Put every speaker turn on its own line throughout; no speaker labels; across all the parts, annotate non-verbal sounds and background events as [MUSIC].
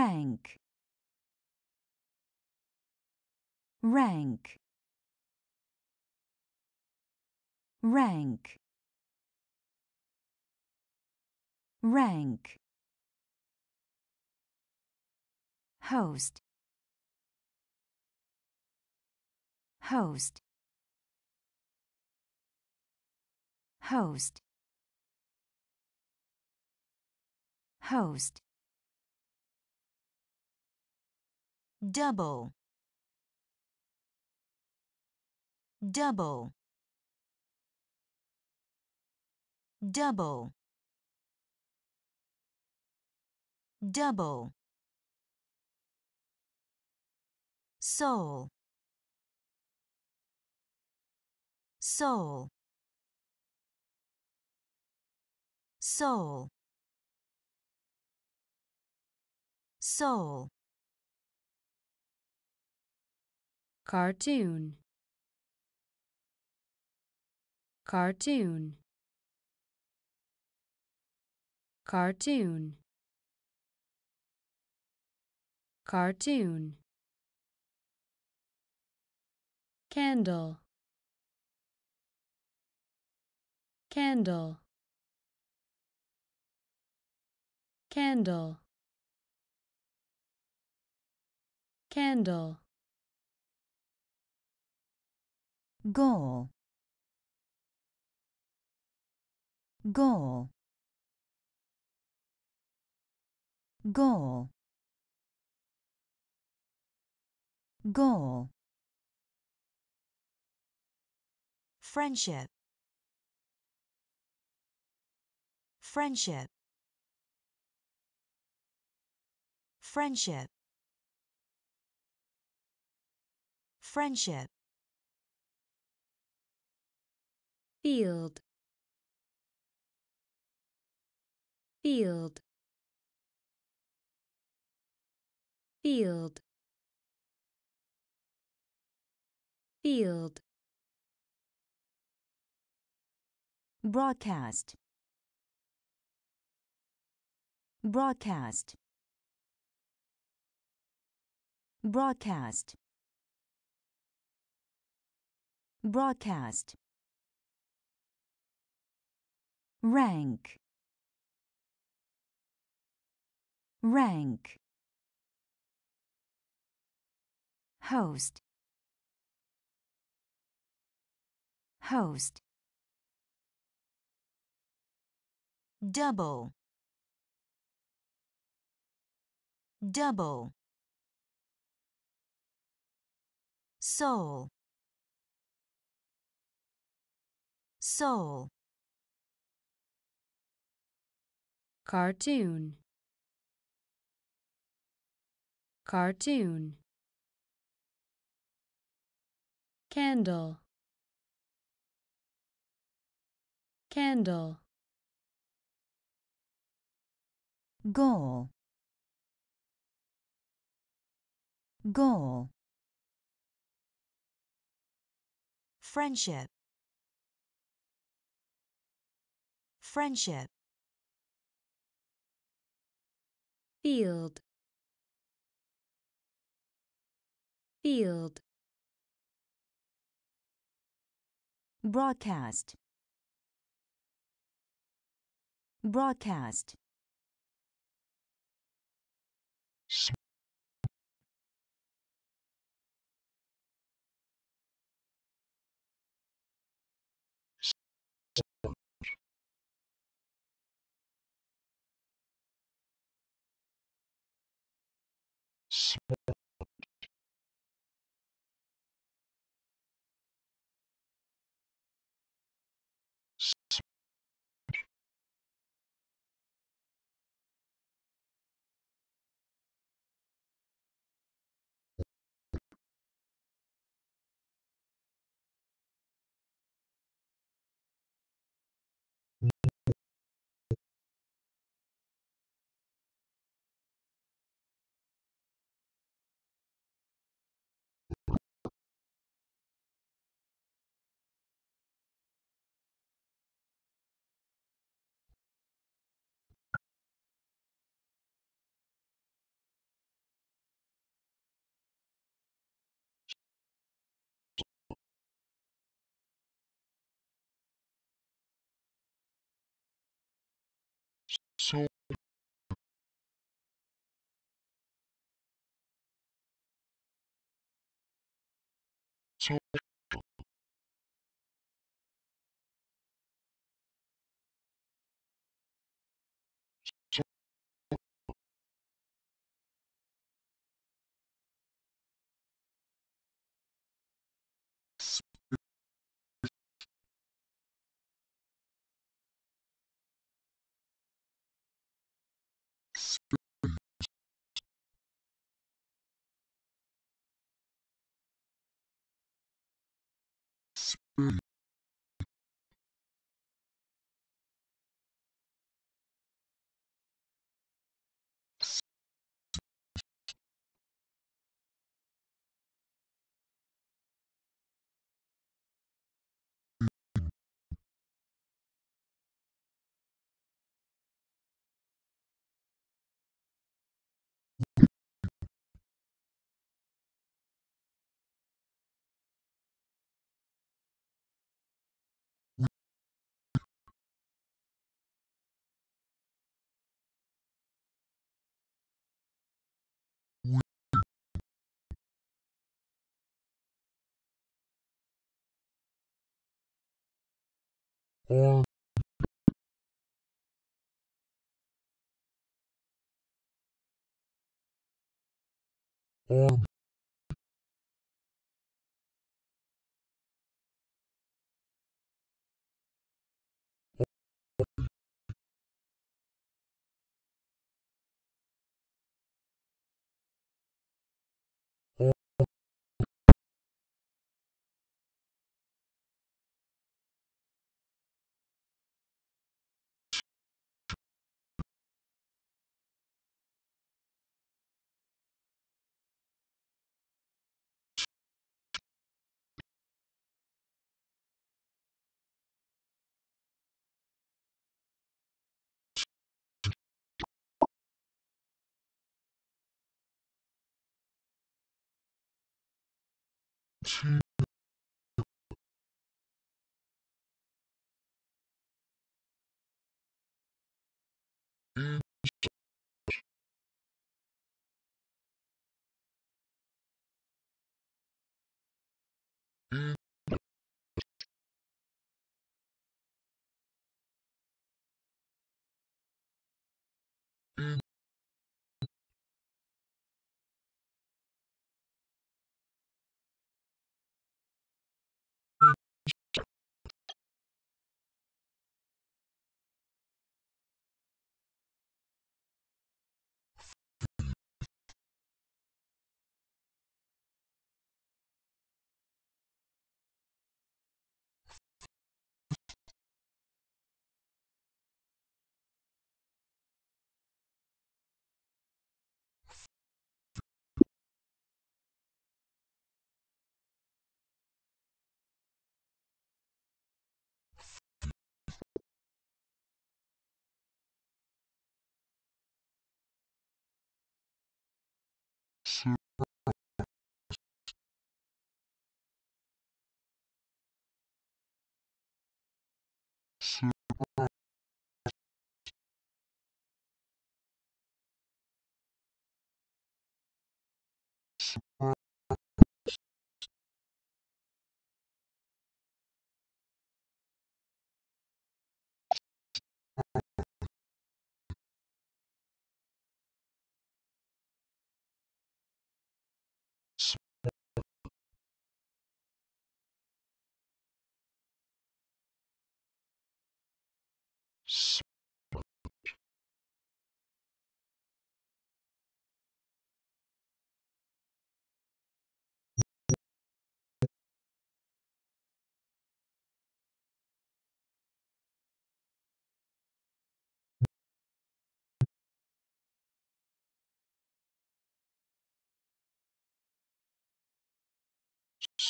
rank. Rank. Rank. Rank. Host. Host. Host. Host double. Double. Double. Double. Soul. Soul. Soul. Soul
cartoon. Cartoon. Cartoon. Cartoon. Candle. Candle. Candle. Candle
goal. Goal. Goal. Goal. Friendship. Friendship. Friendship. Friendship
field field field field.
Broadcast. Broadcast. Broadcast. Broadcast rank. Rank. Host. Host. Double. Double. Soul. Soul
cartoon. Cartoon. Candle. Candle.
Goal. Goal. Friendship. Friendship
field. Field.
Broadcast. Broadcast
Smith So so und und 吃。uh,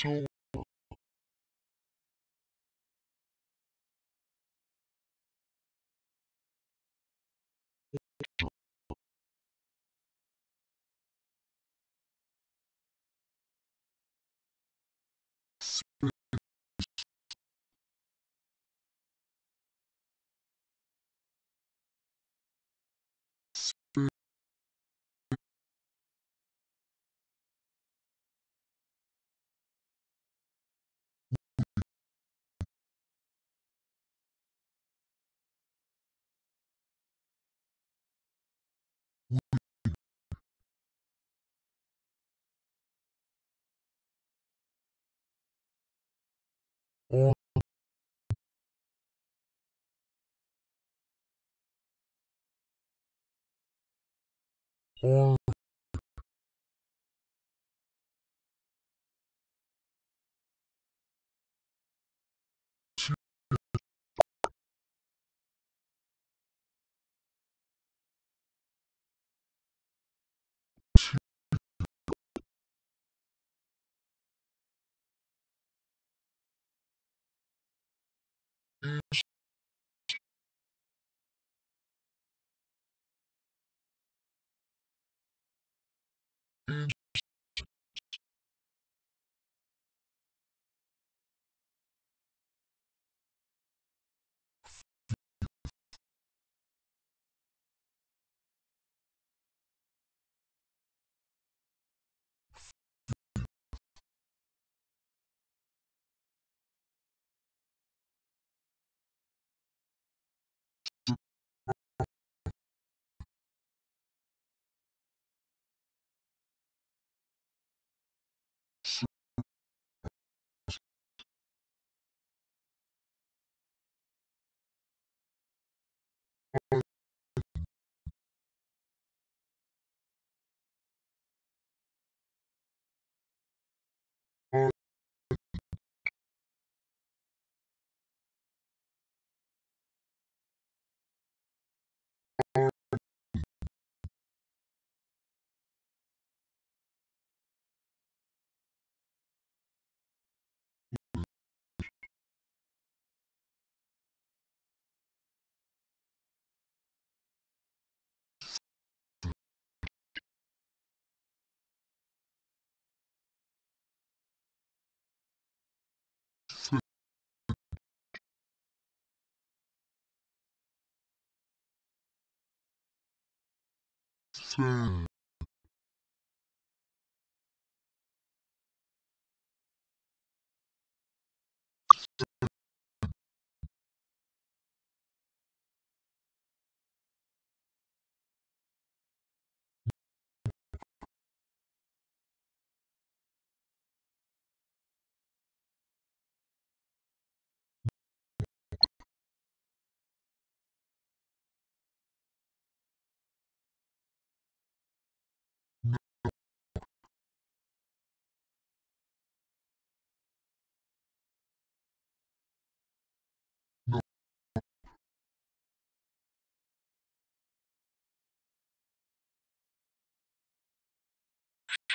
sont army is sad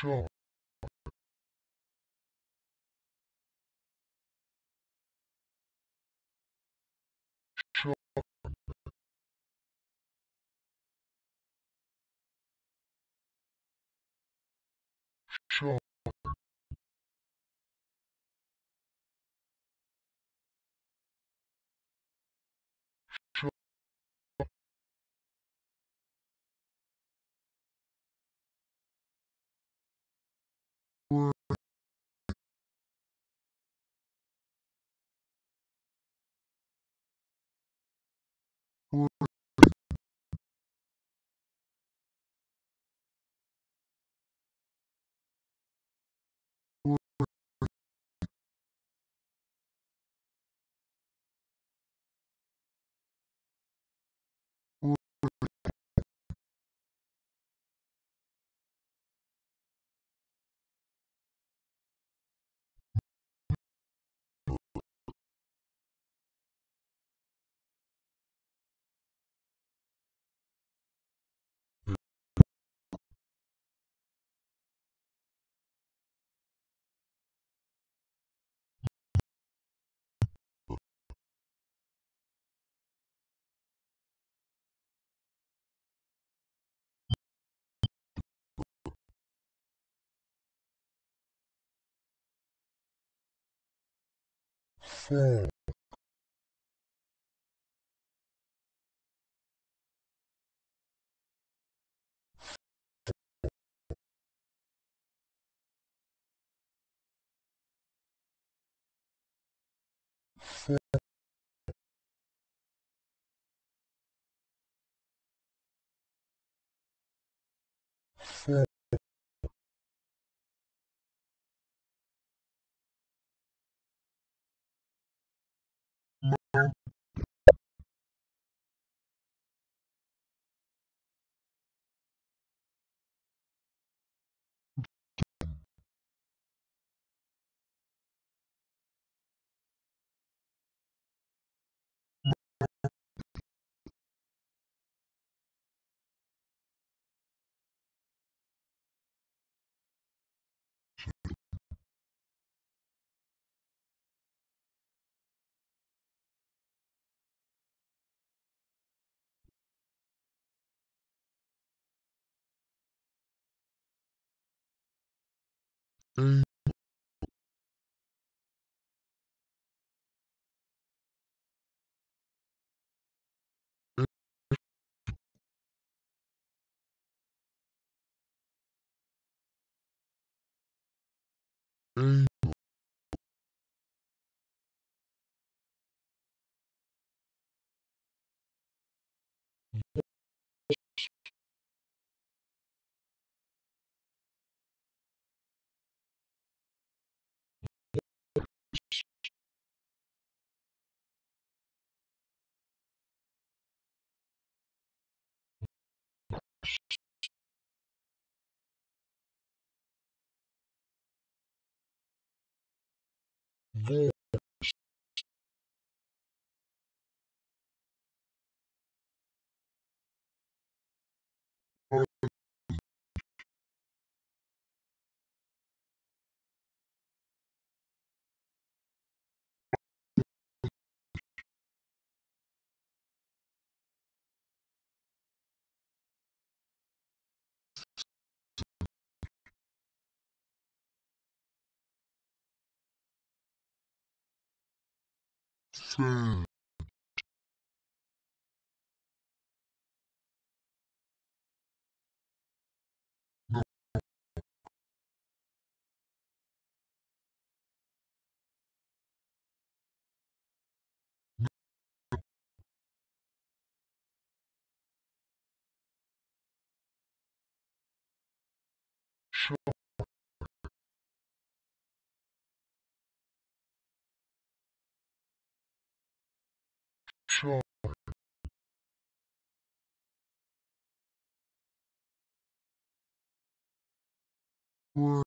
sure. Sure. 嗯。嗯。Ừm. Ừm. Ừm. Ừm. vert. percent Sure. Word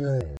Fall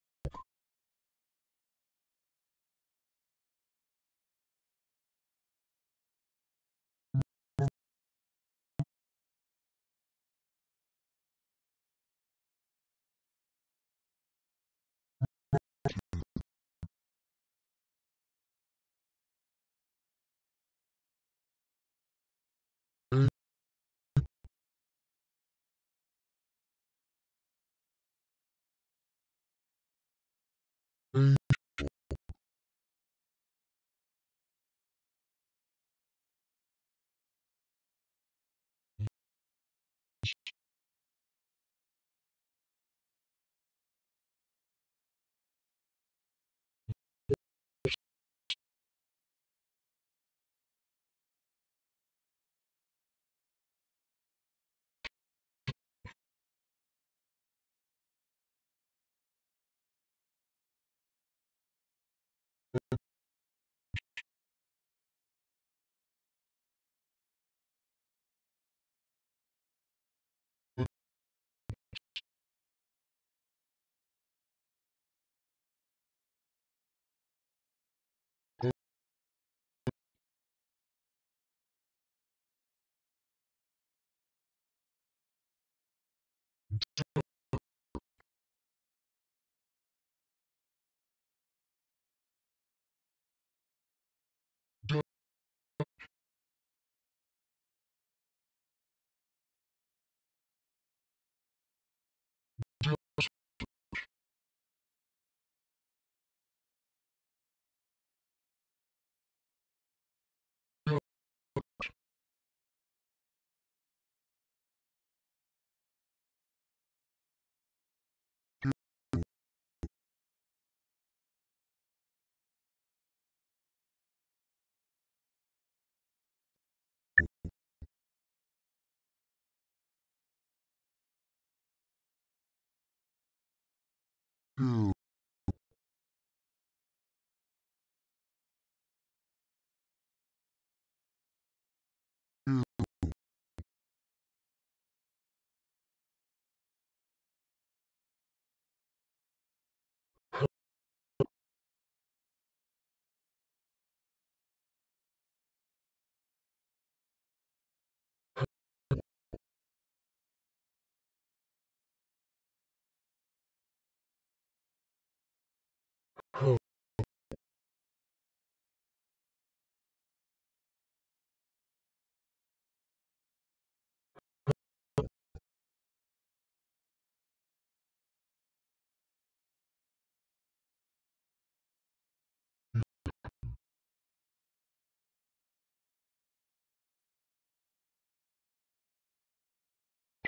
Two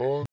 onion,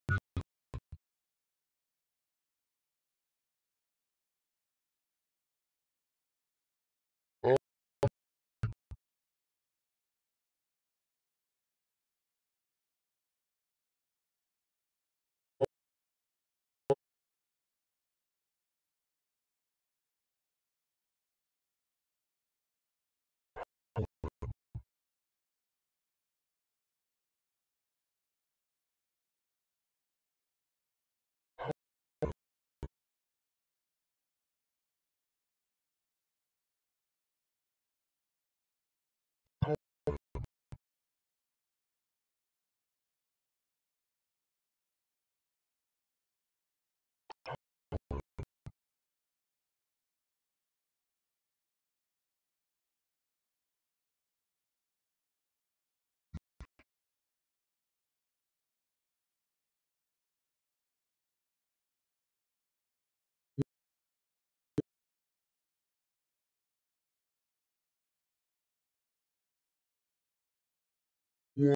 one,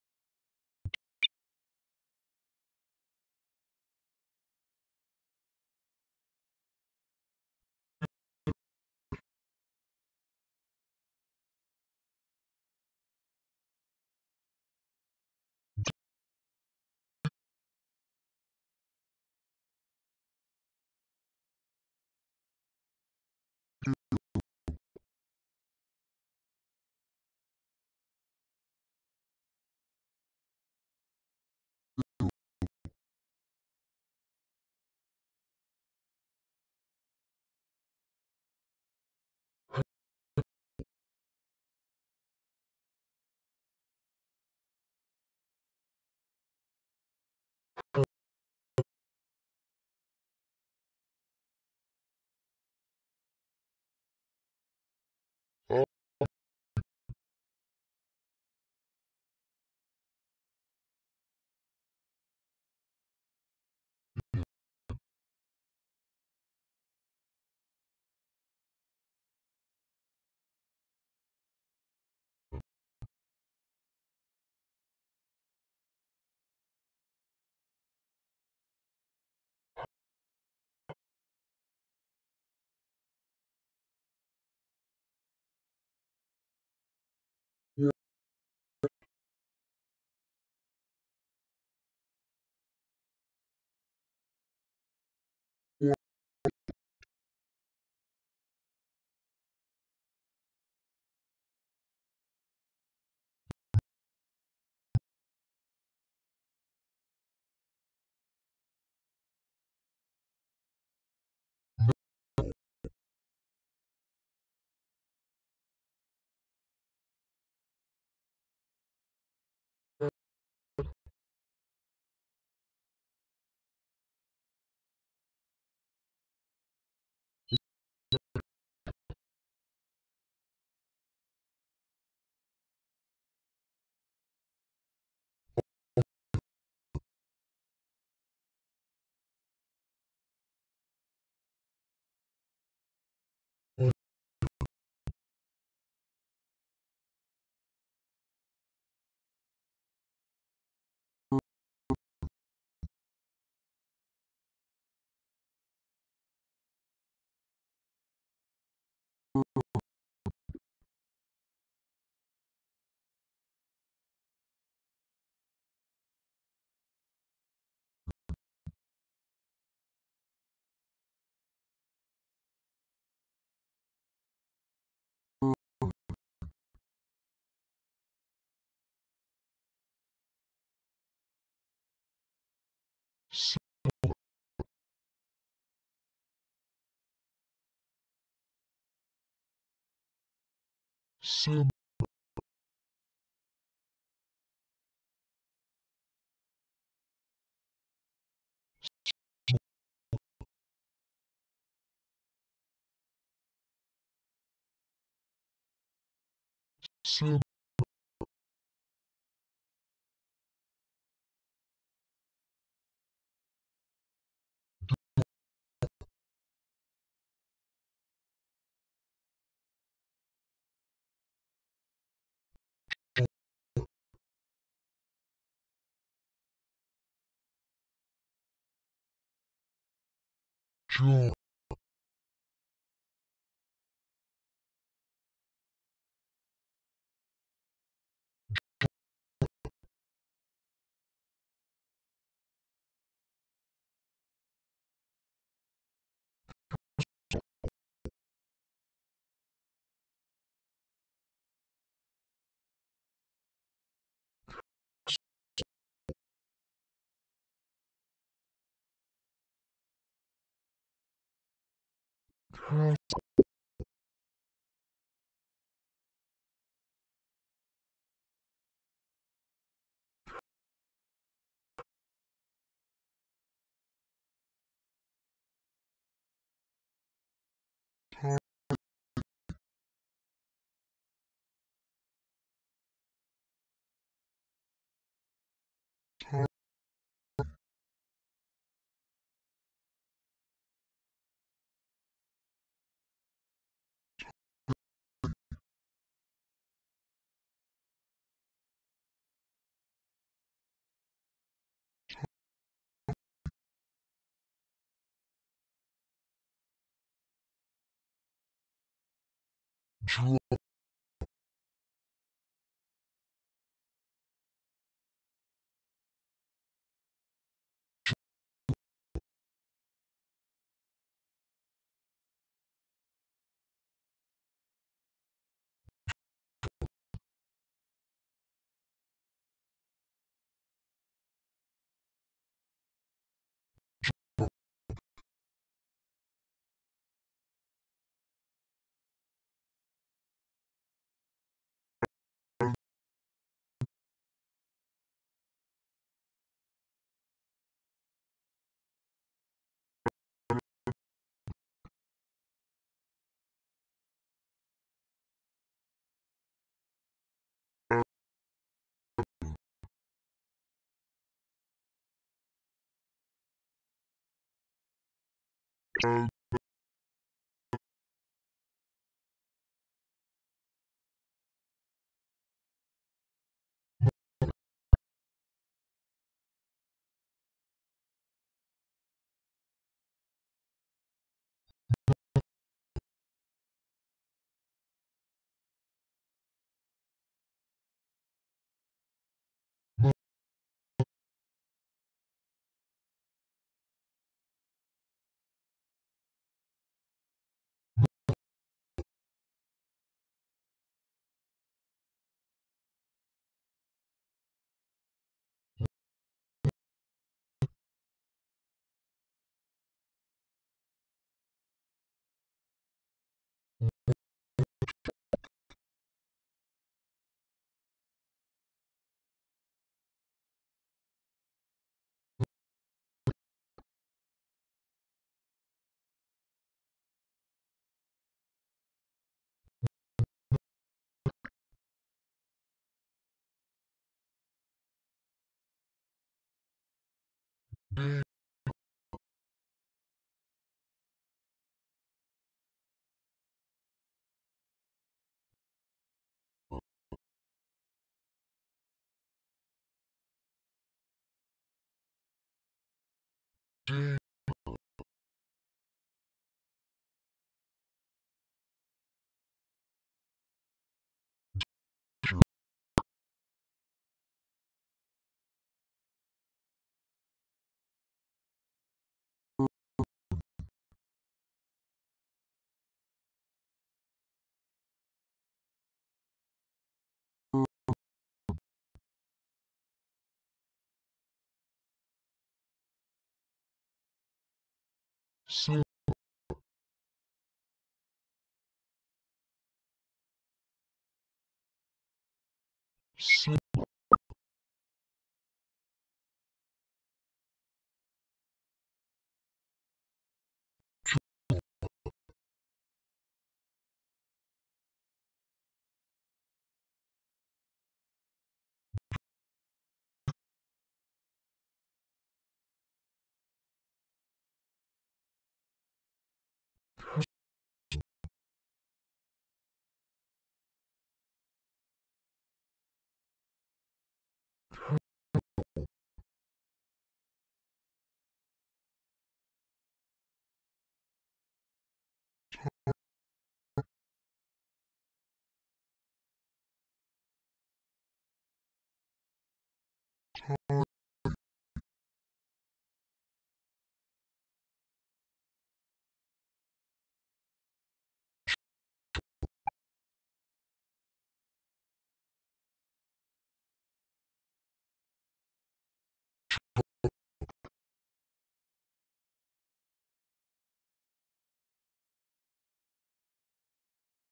Samba. Samba. 就 Castle. Draw. And day. Sim.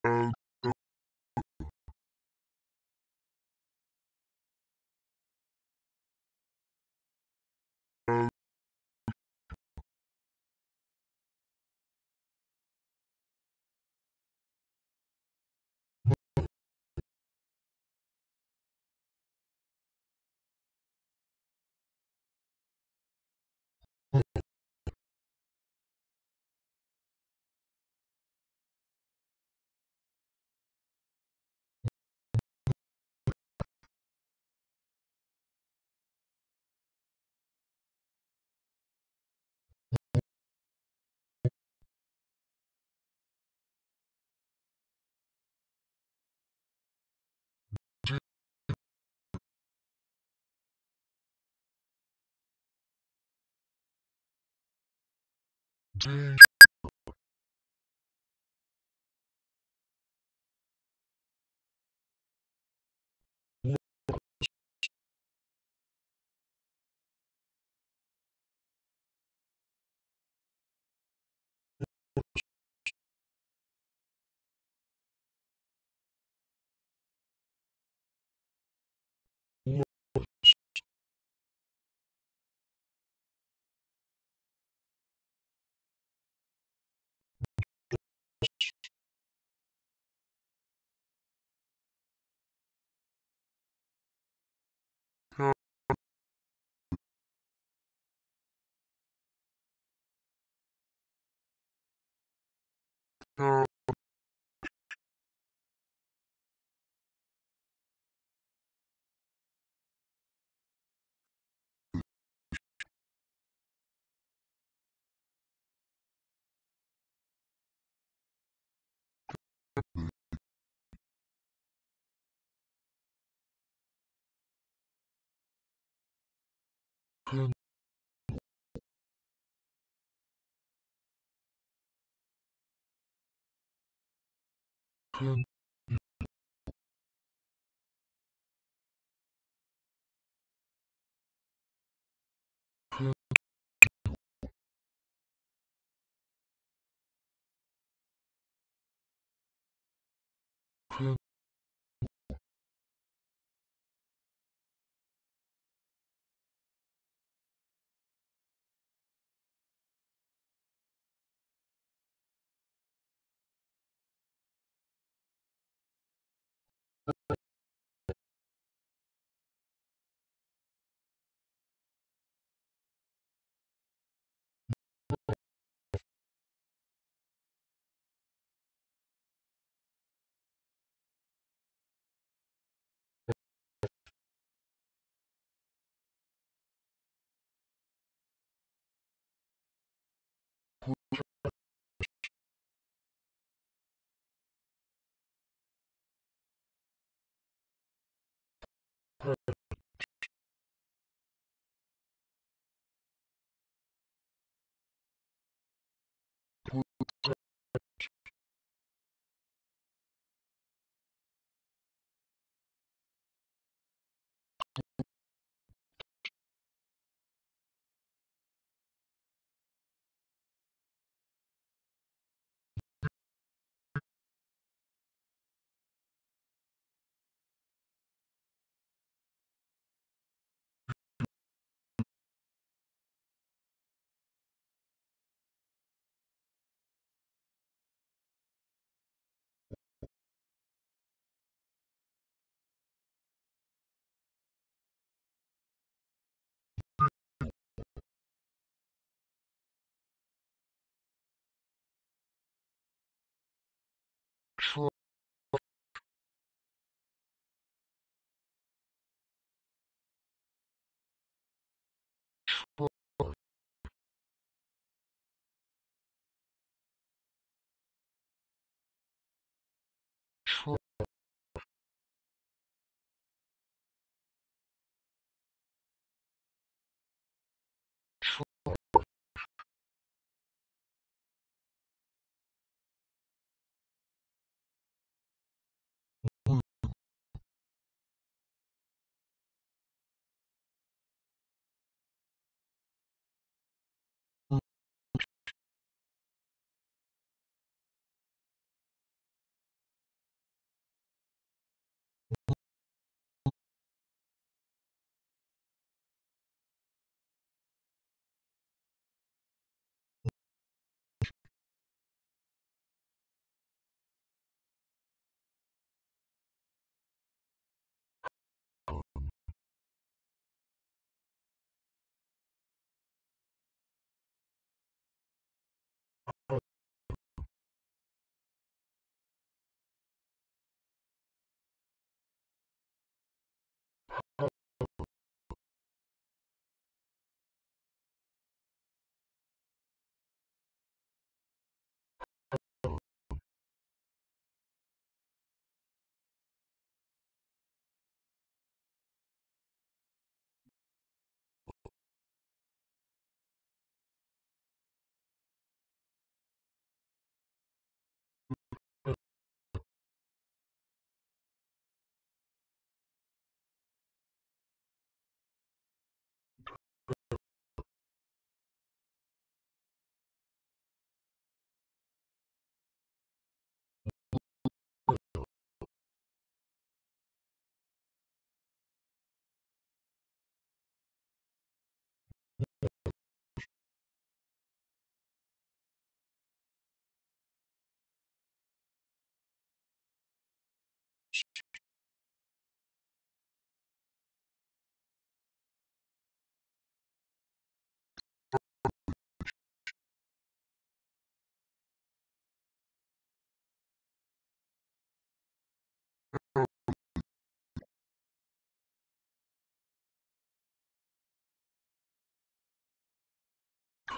And danger. No. Um. Can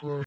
floor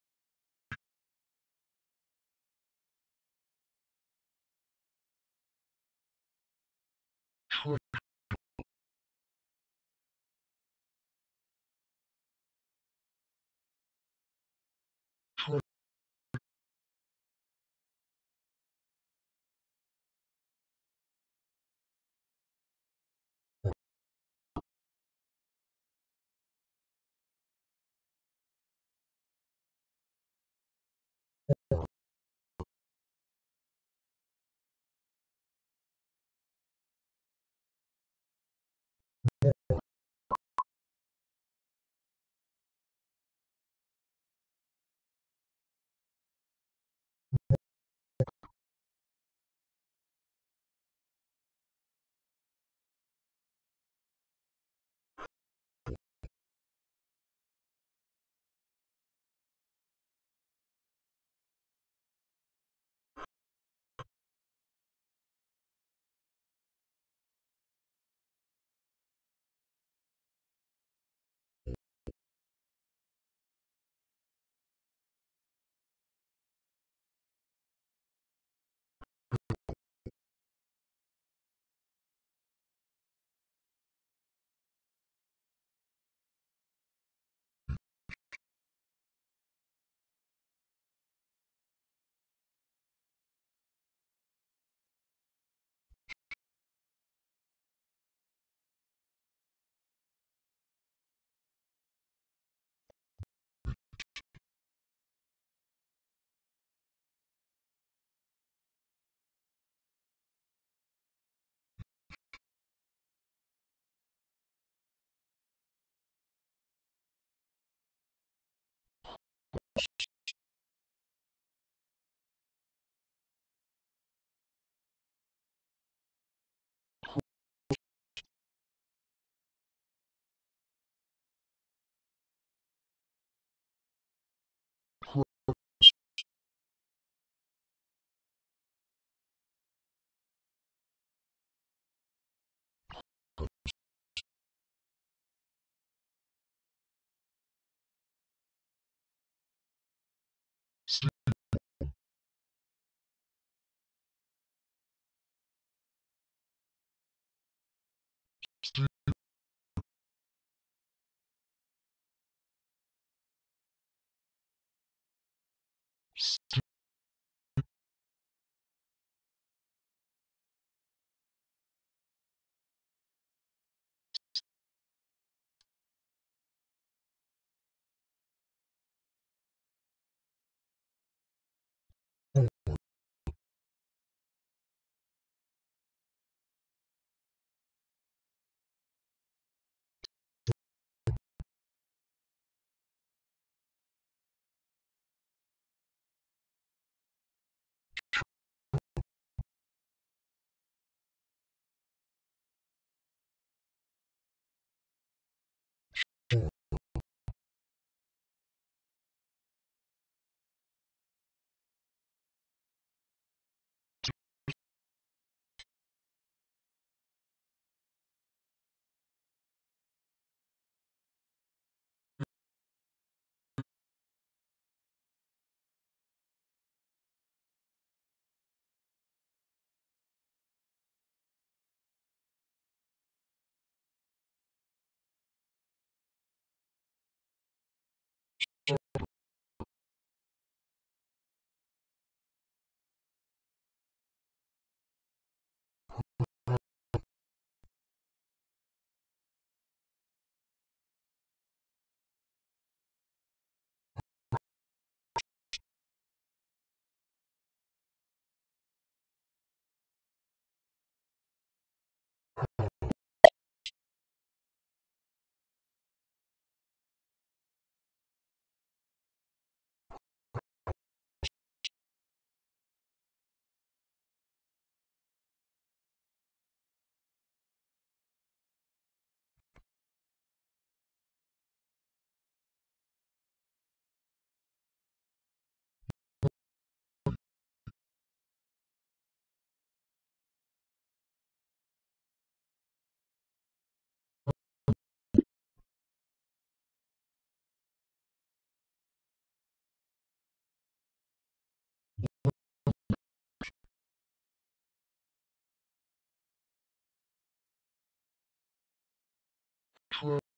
floor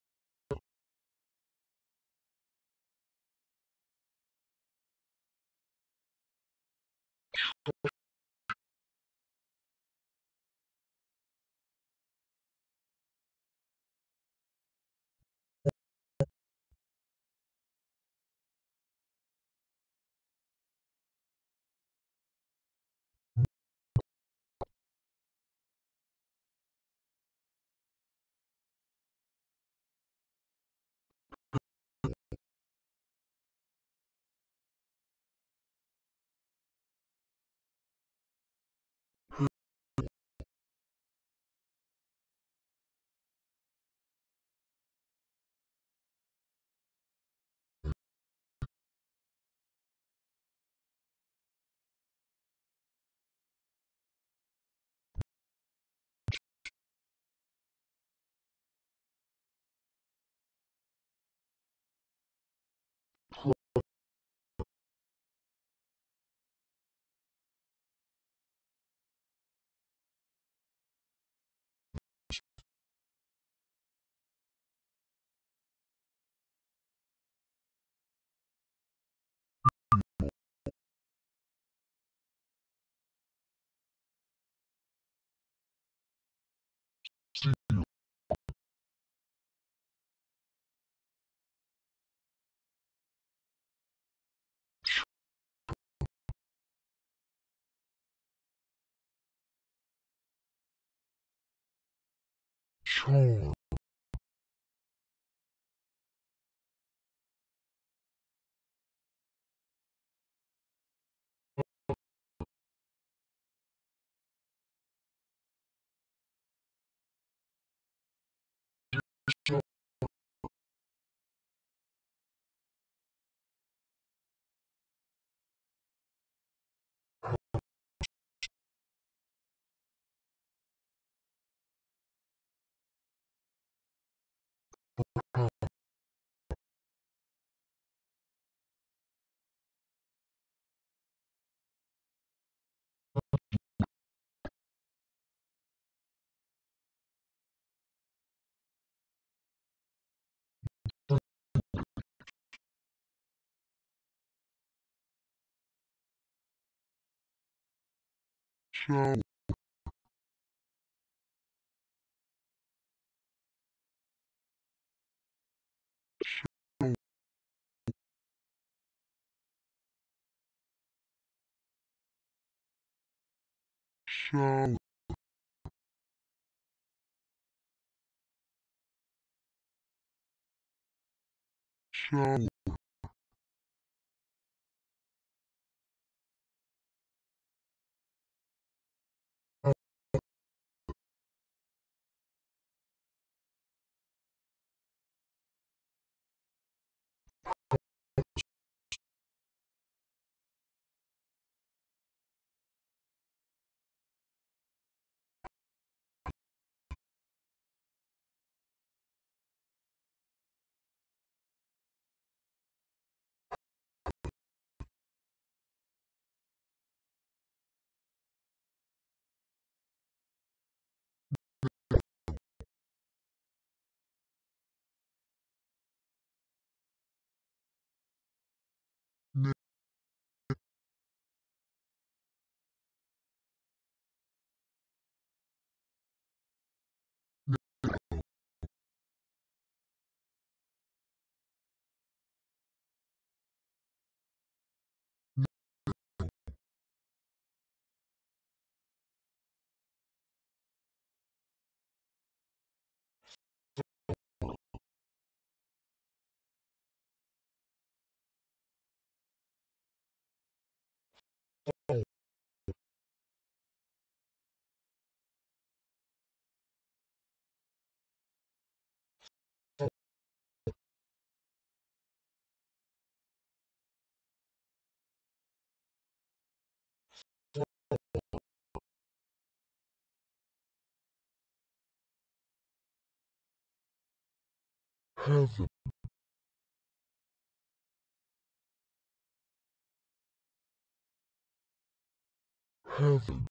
soul show. Show. Show. Heaven. Heaven.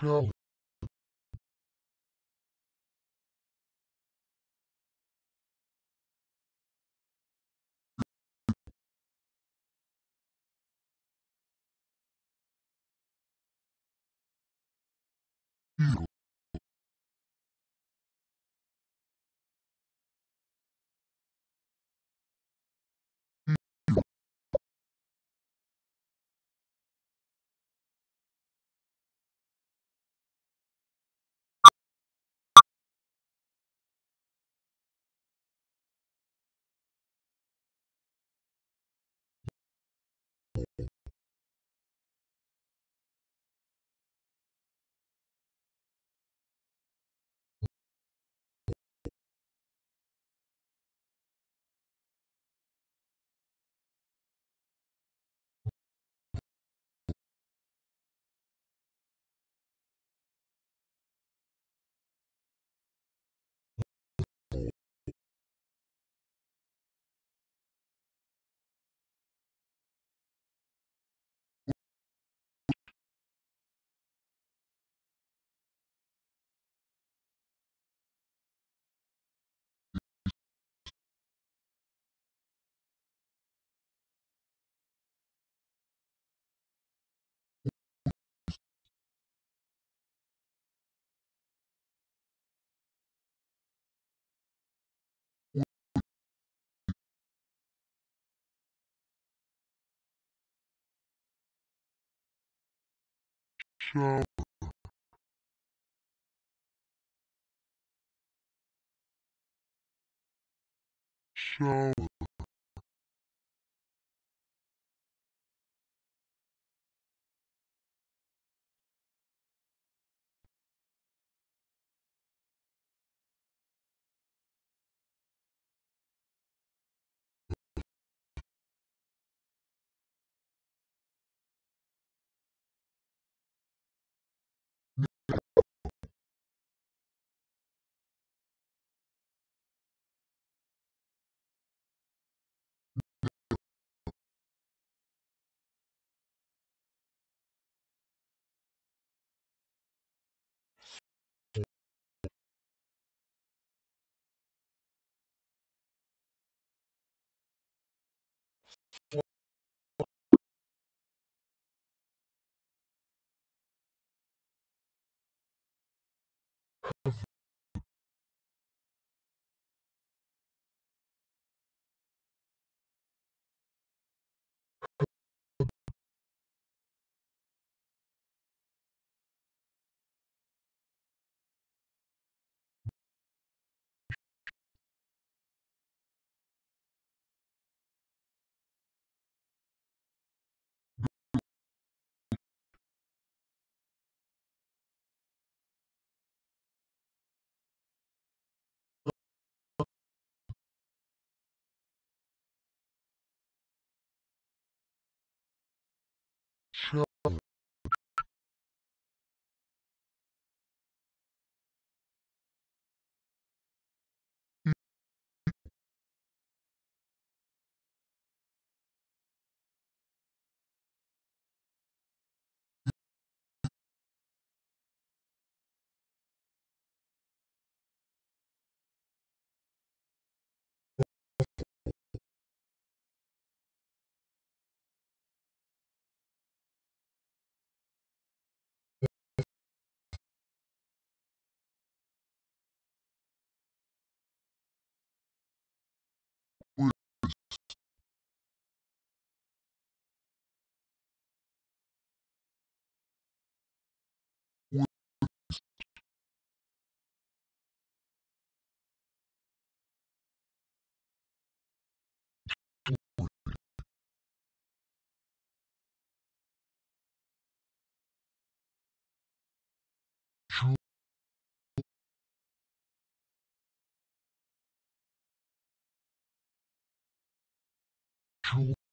Shower shower. Shower shower shower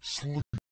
そう。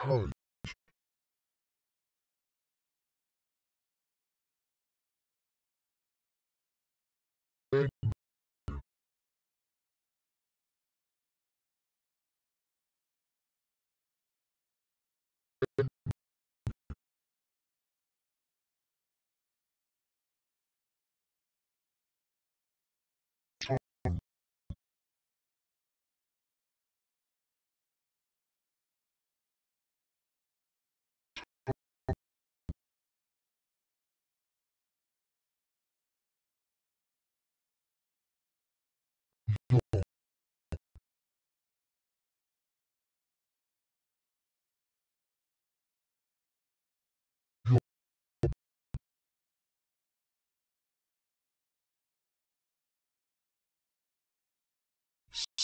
Tubby, [LAUGHS]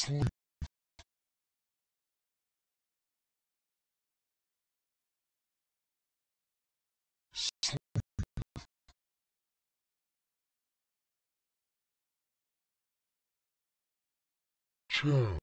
sleep, church,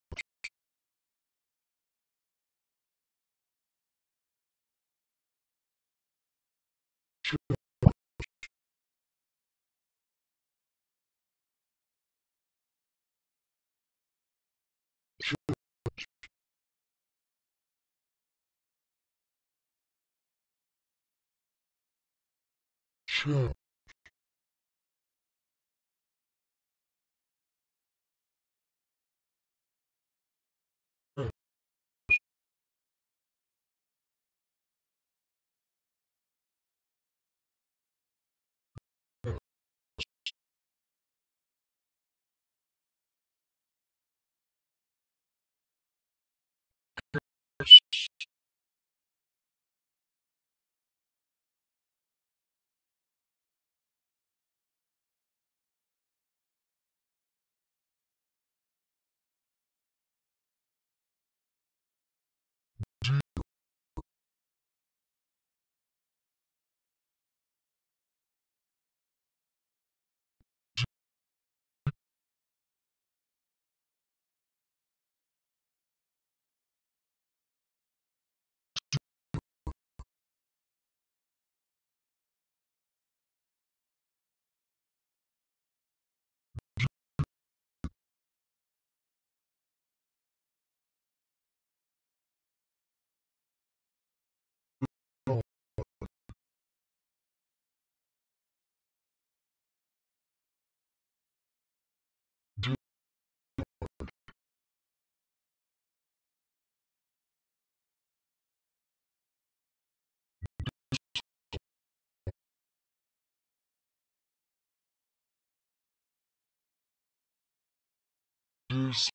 church, this,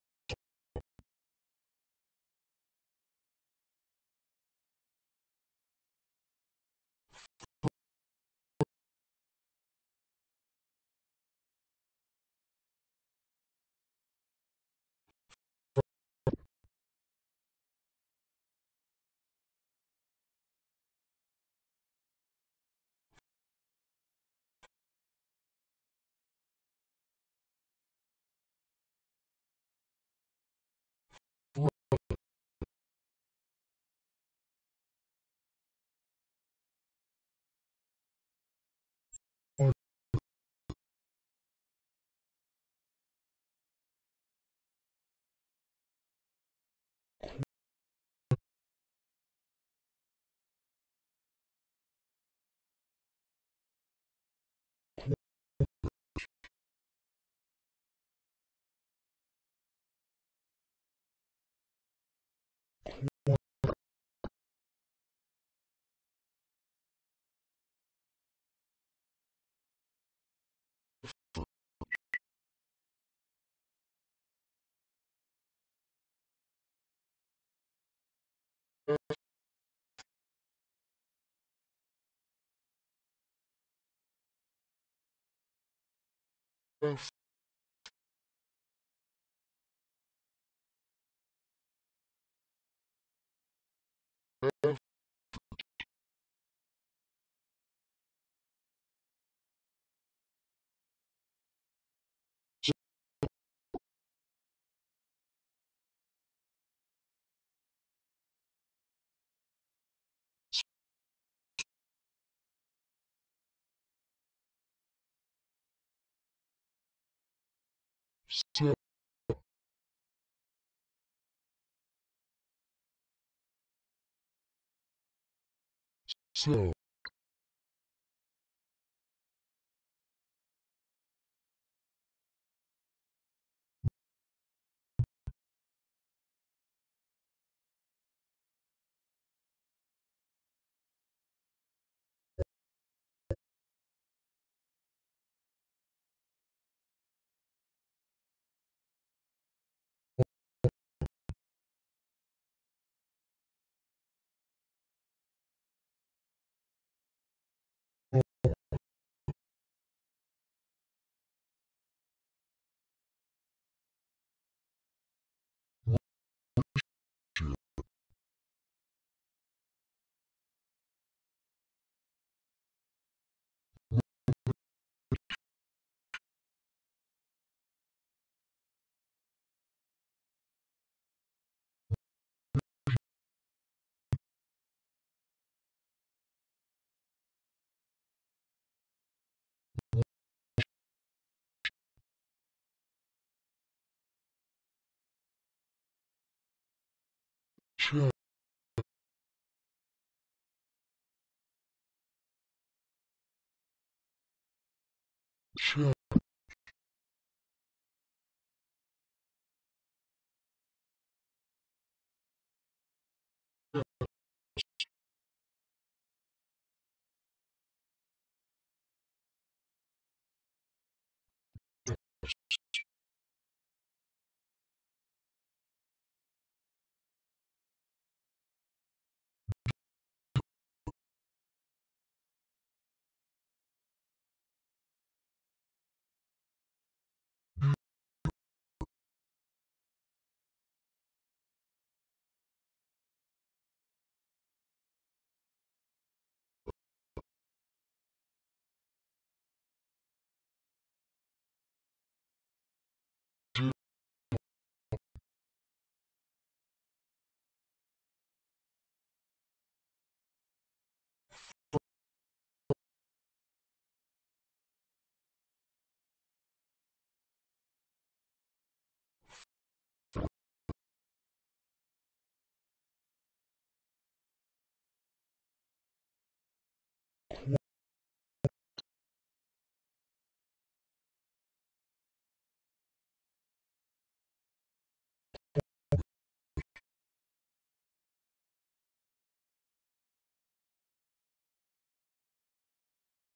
F, F, so, что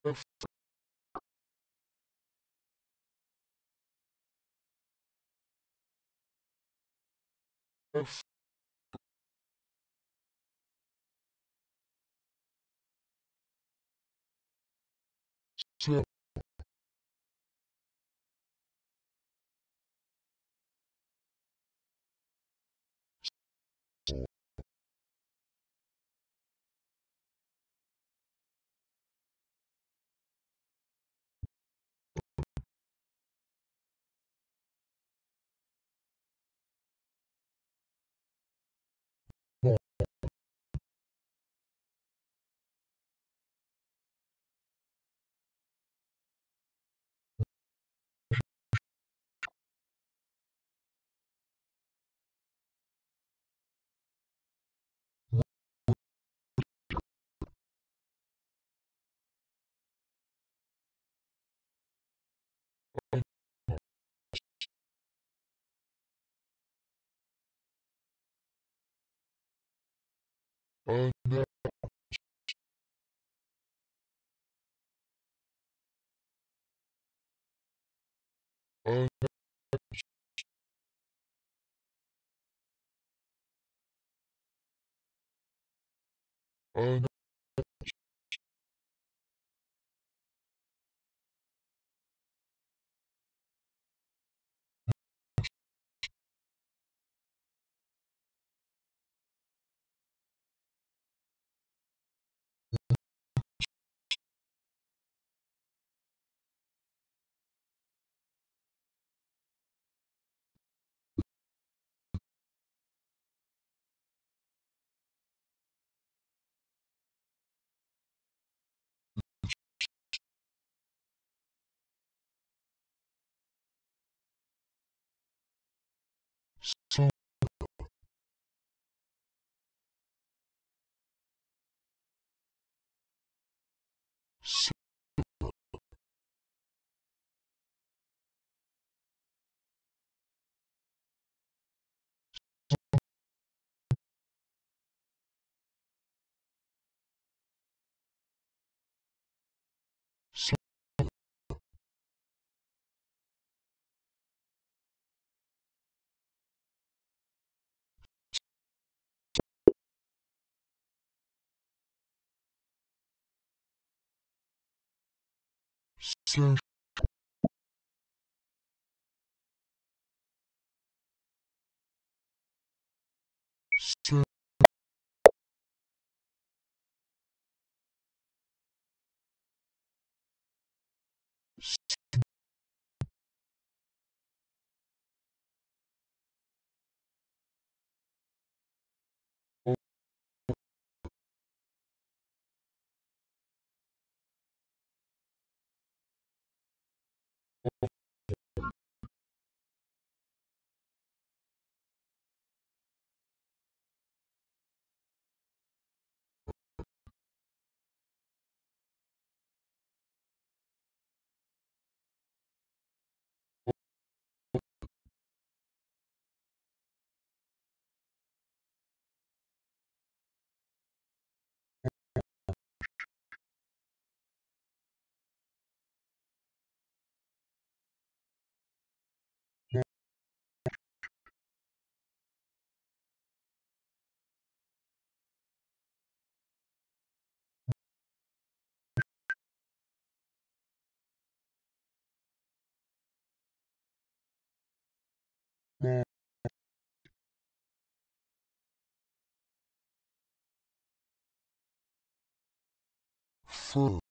F, And now. And now. And now. son so, fur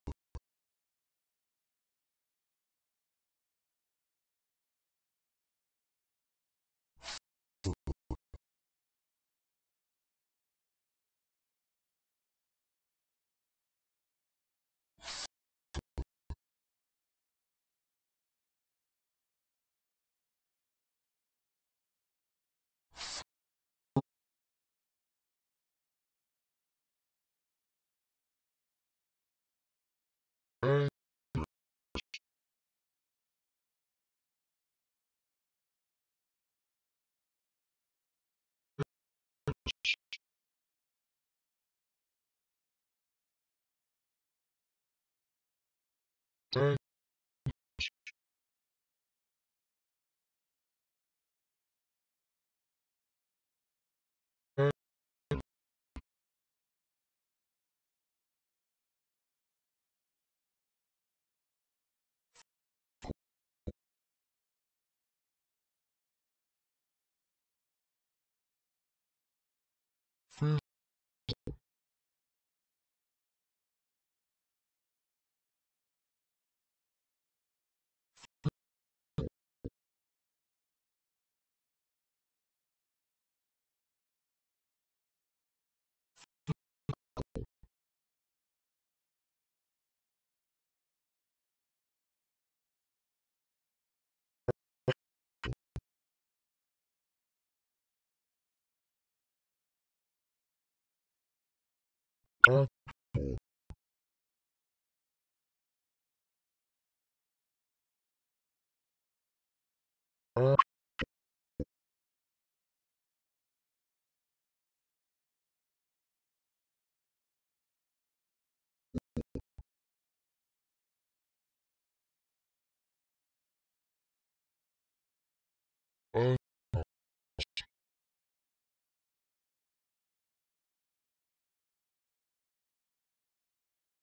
Uh.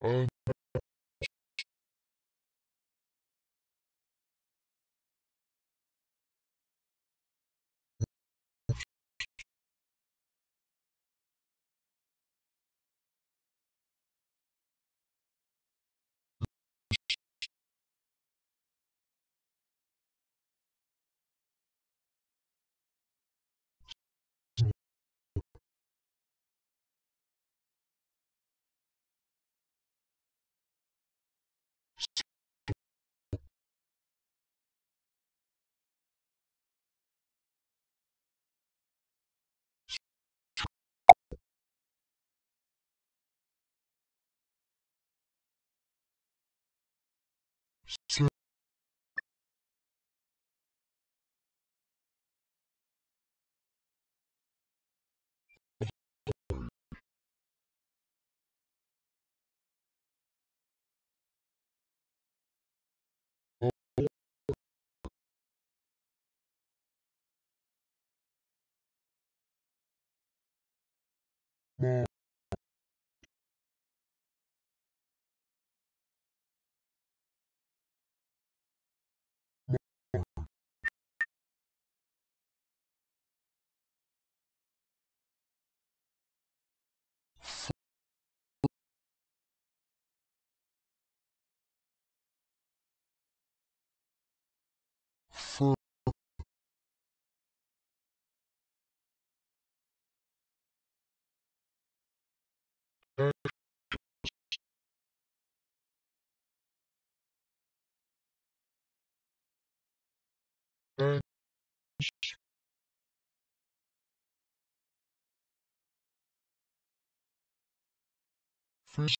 And Man. Fish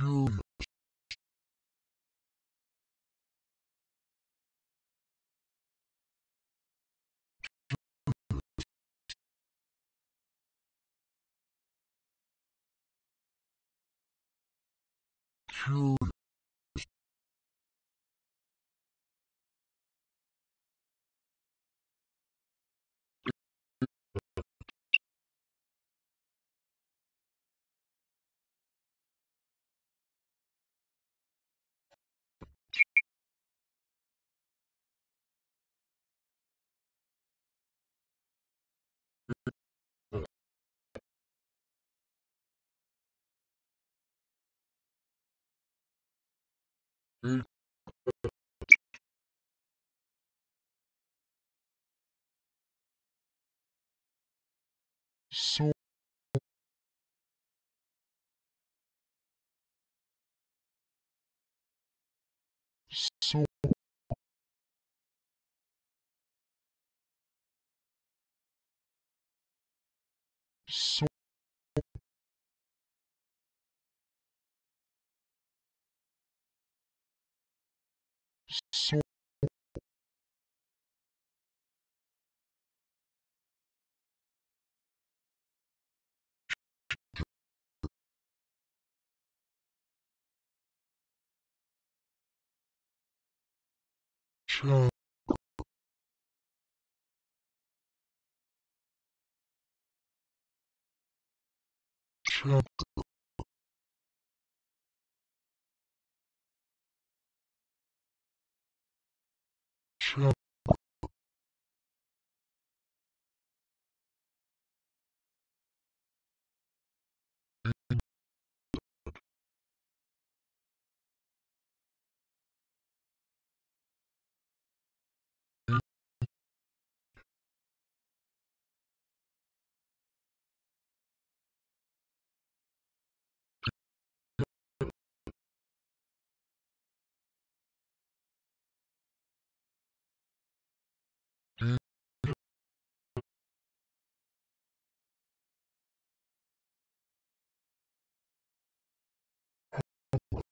Human. Human. são show. show. Child,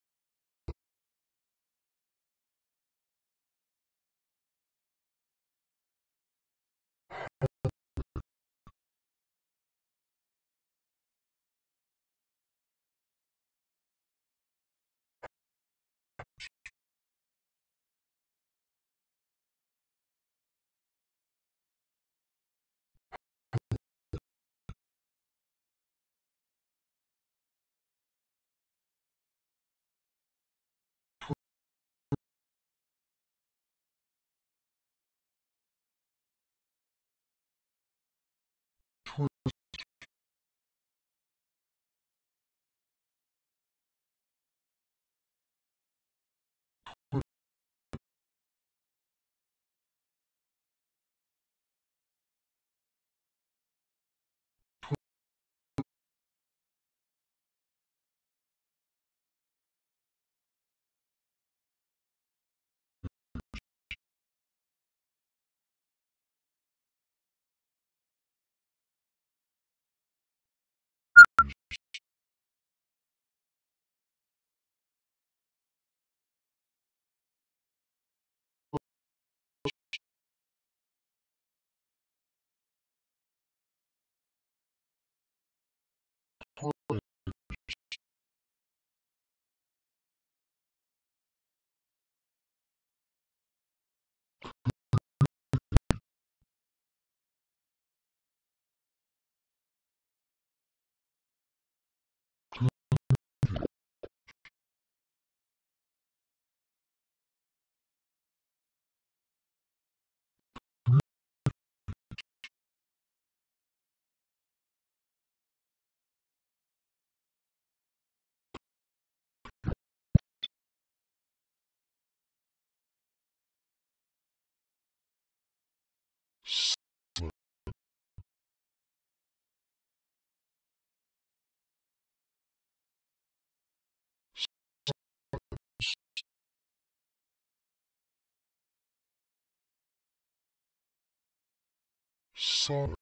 sorry.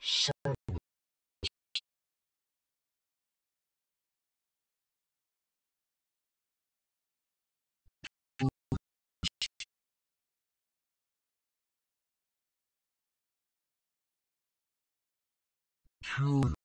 Sorry. Curious.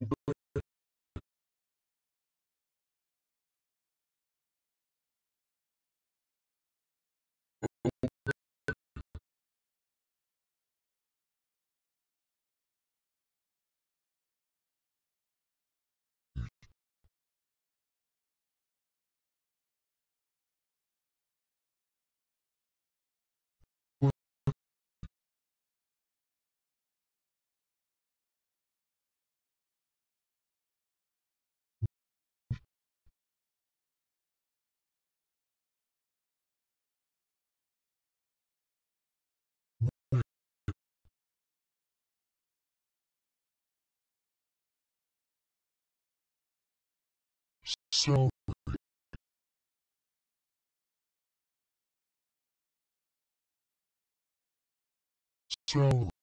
Celery celery celery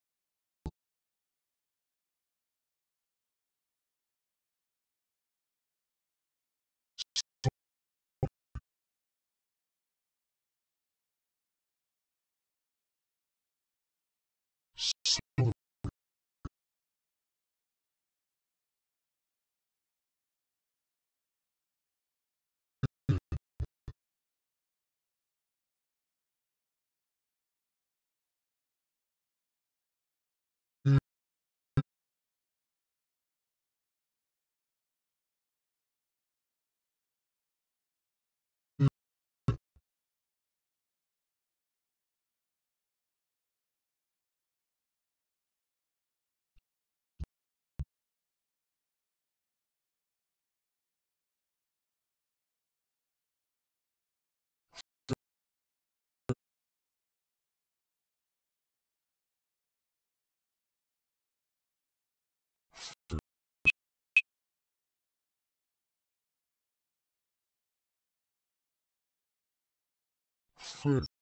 fish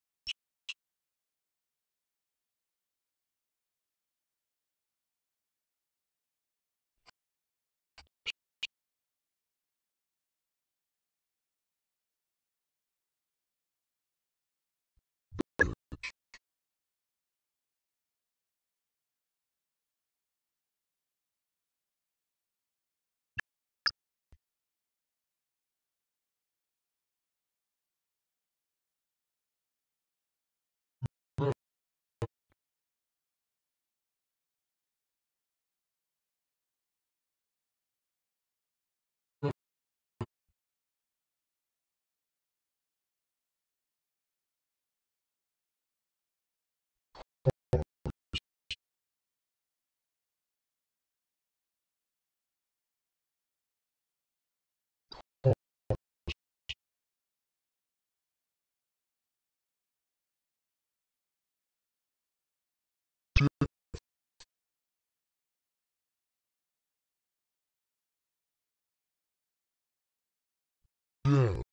Yeah.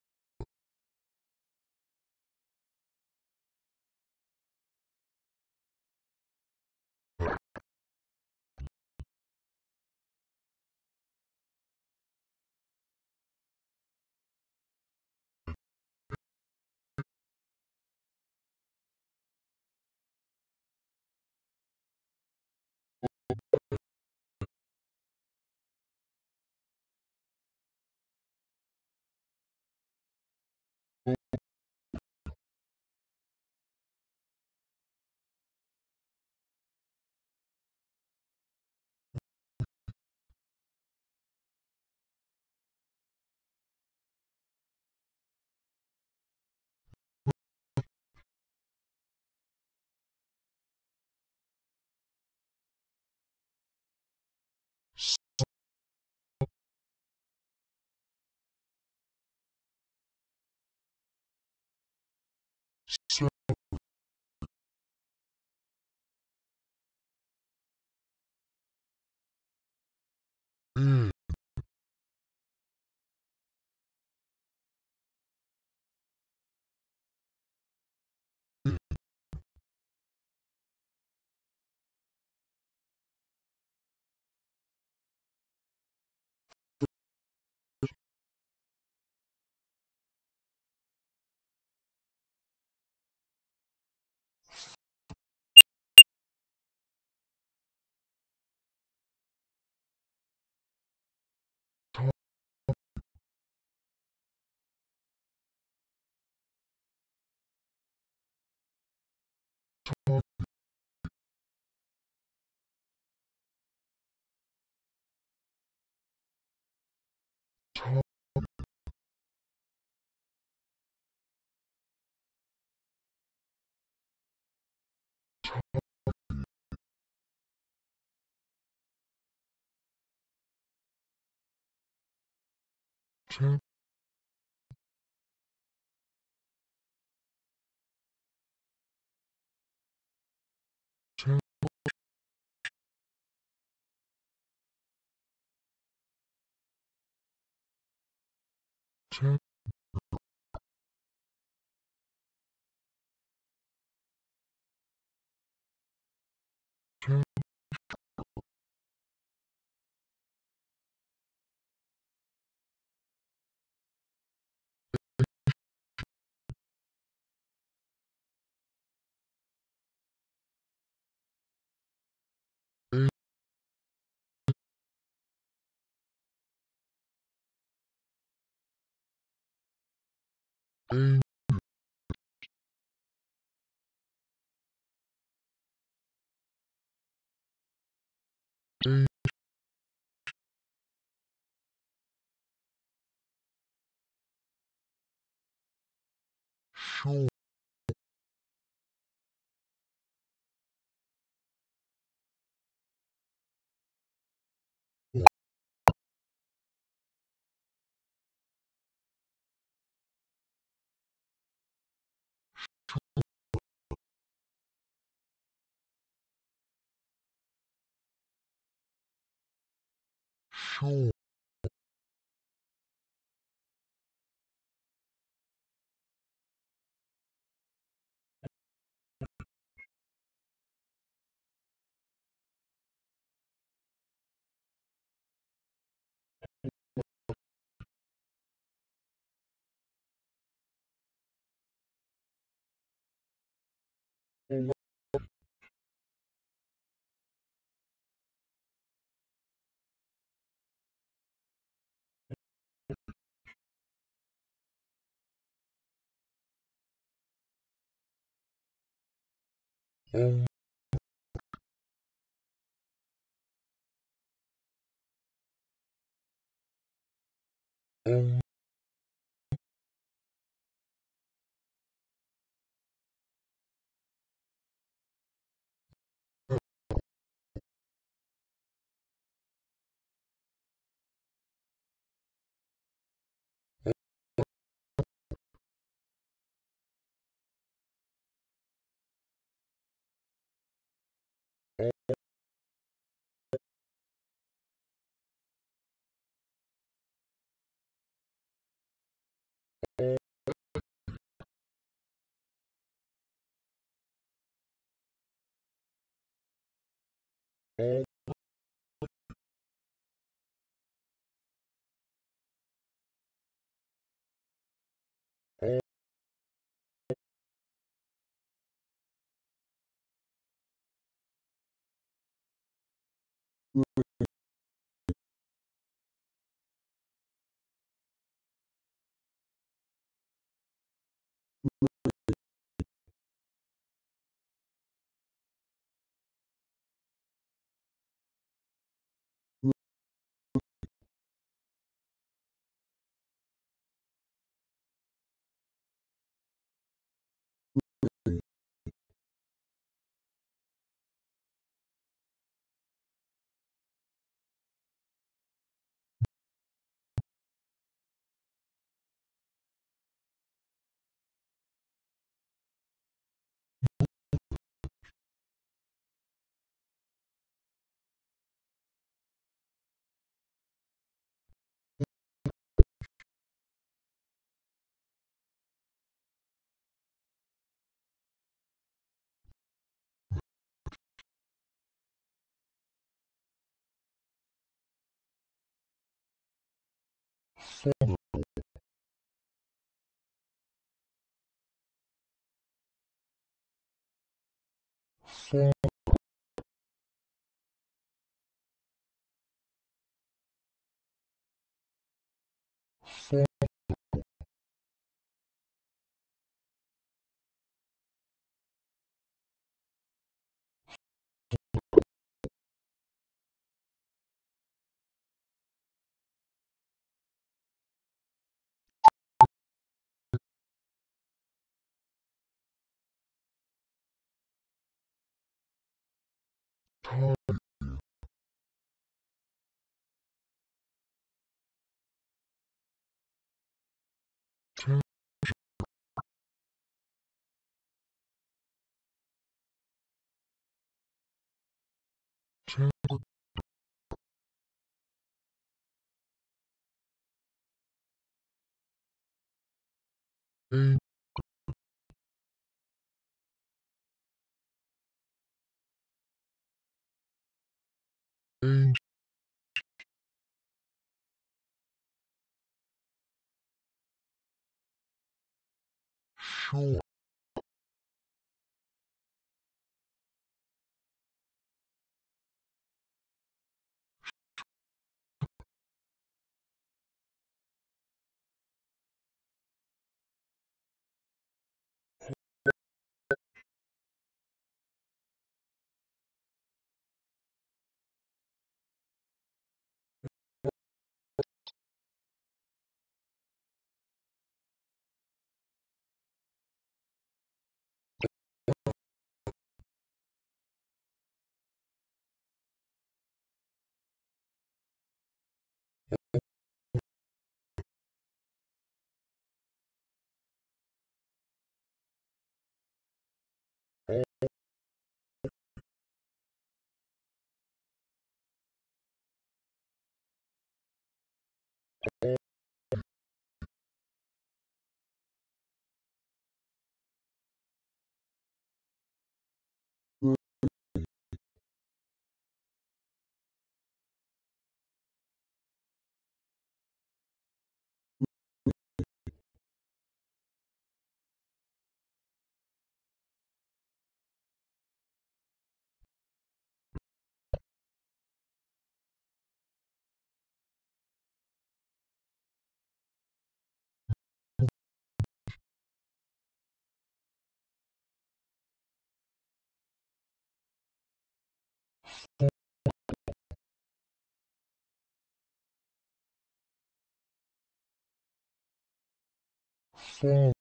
Tell Show. Sure ừ. ừ. Um Sure. Fall. phone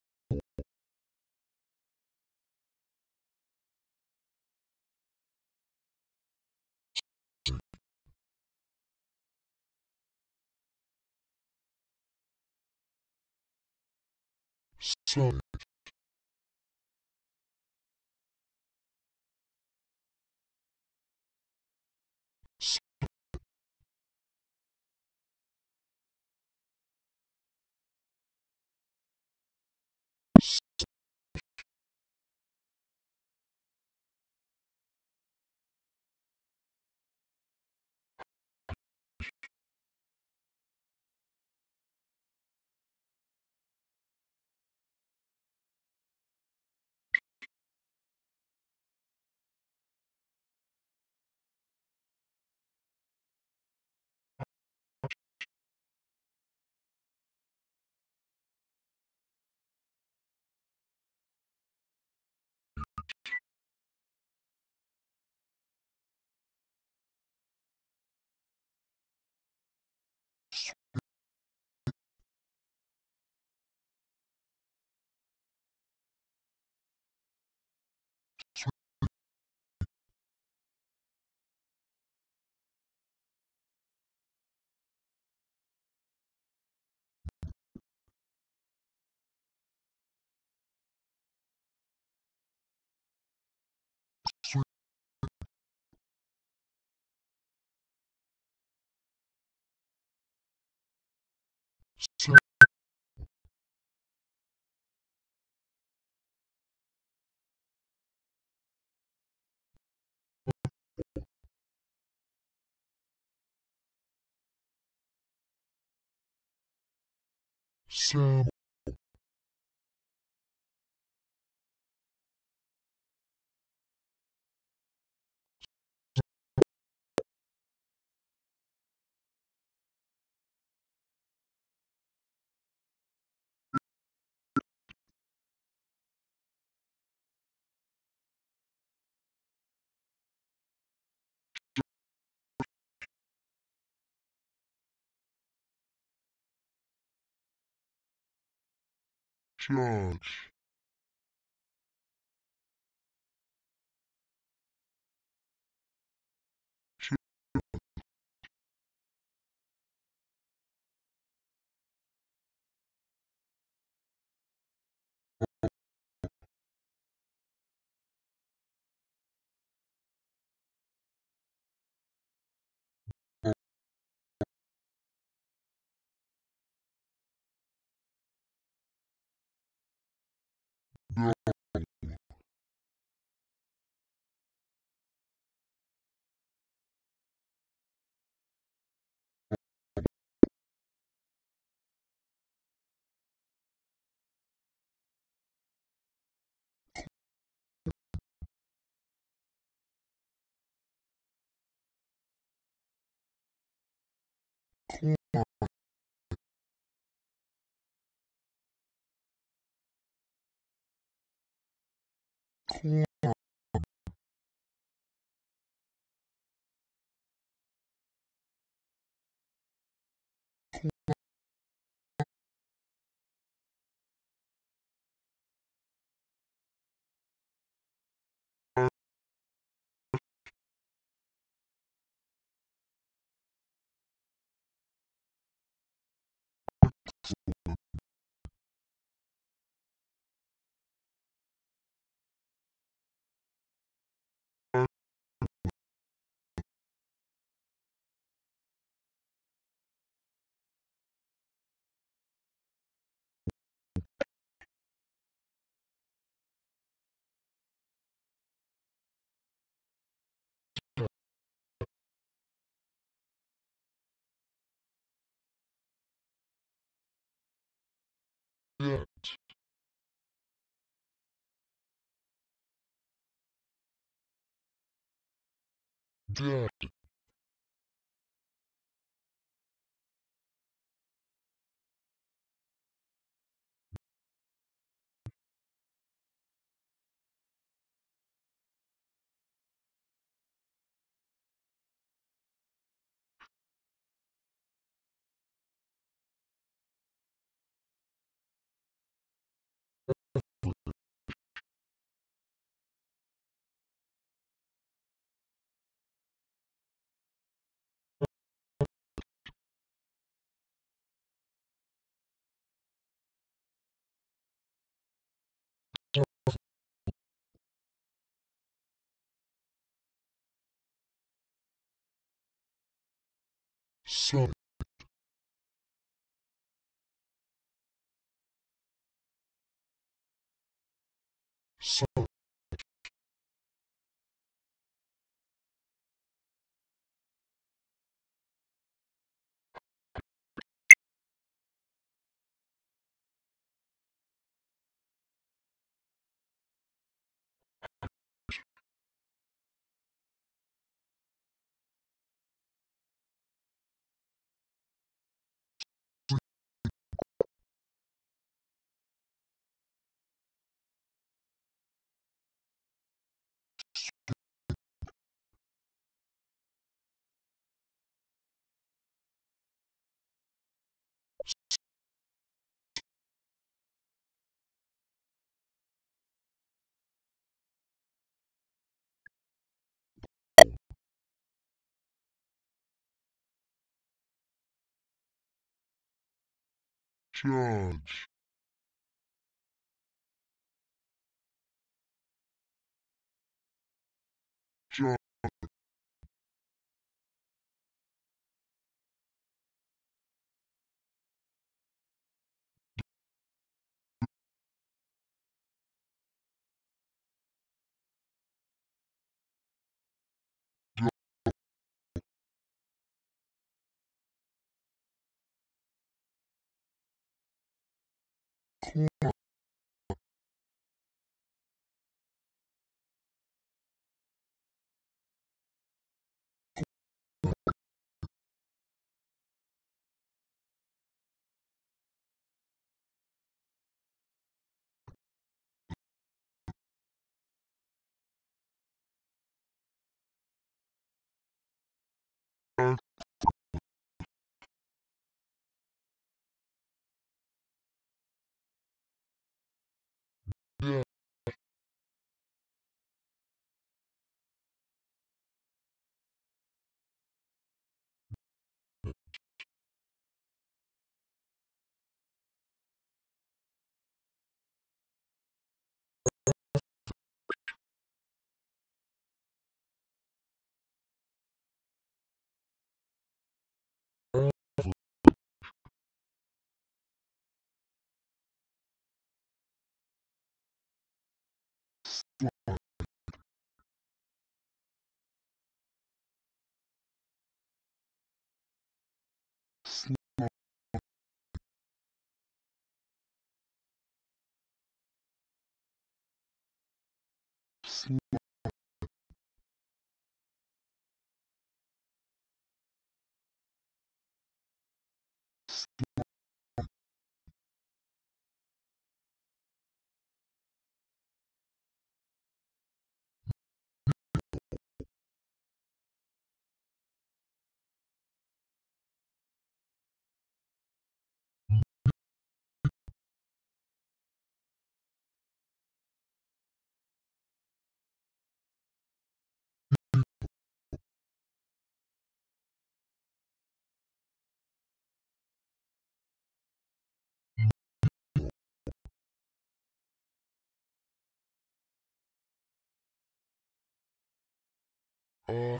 Sorry. Sam. Charge. Corn, jet, jet, Сам. Charge, corn, slide, uh, uh,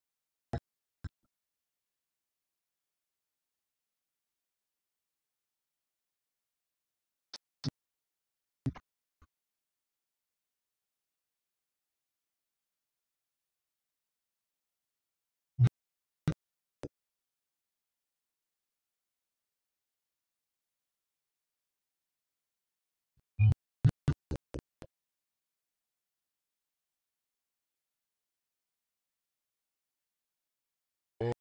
Oh.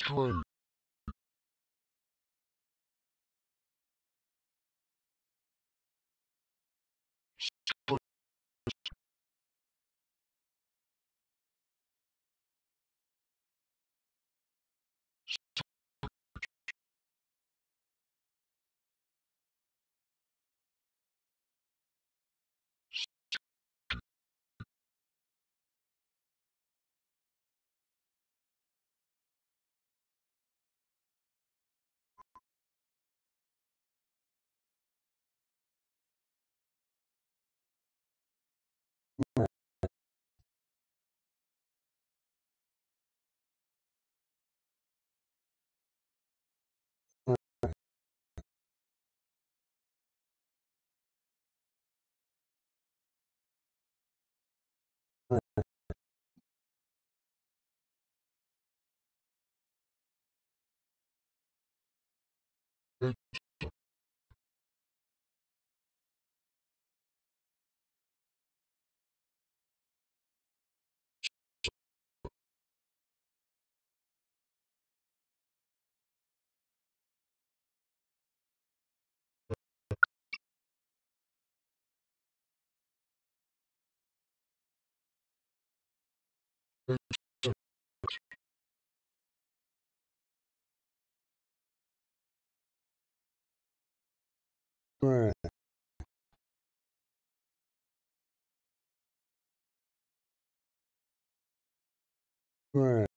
String. String. String. Shell.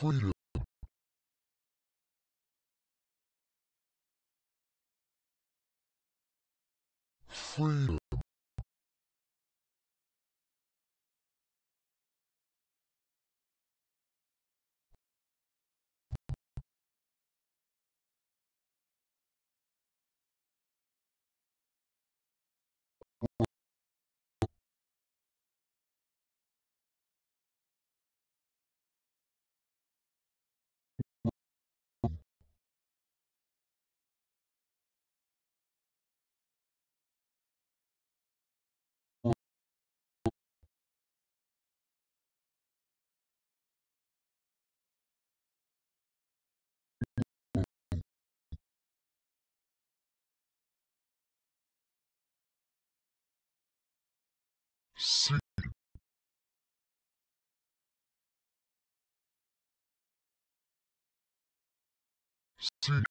Freedom. Freedom. See. See.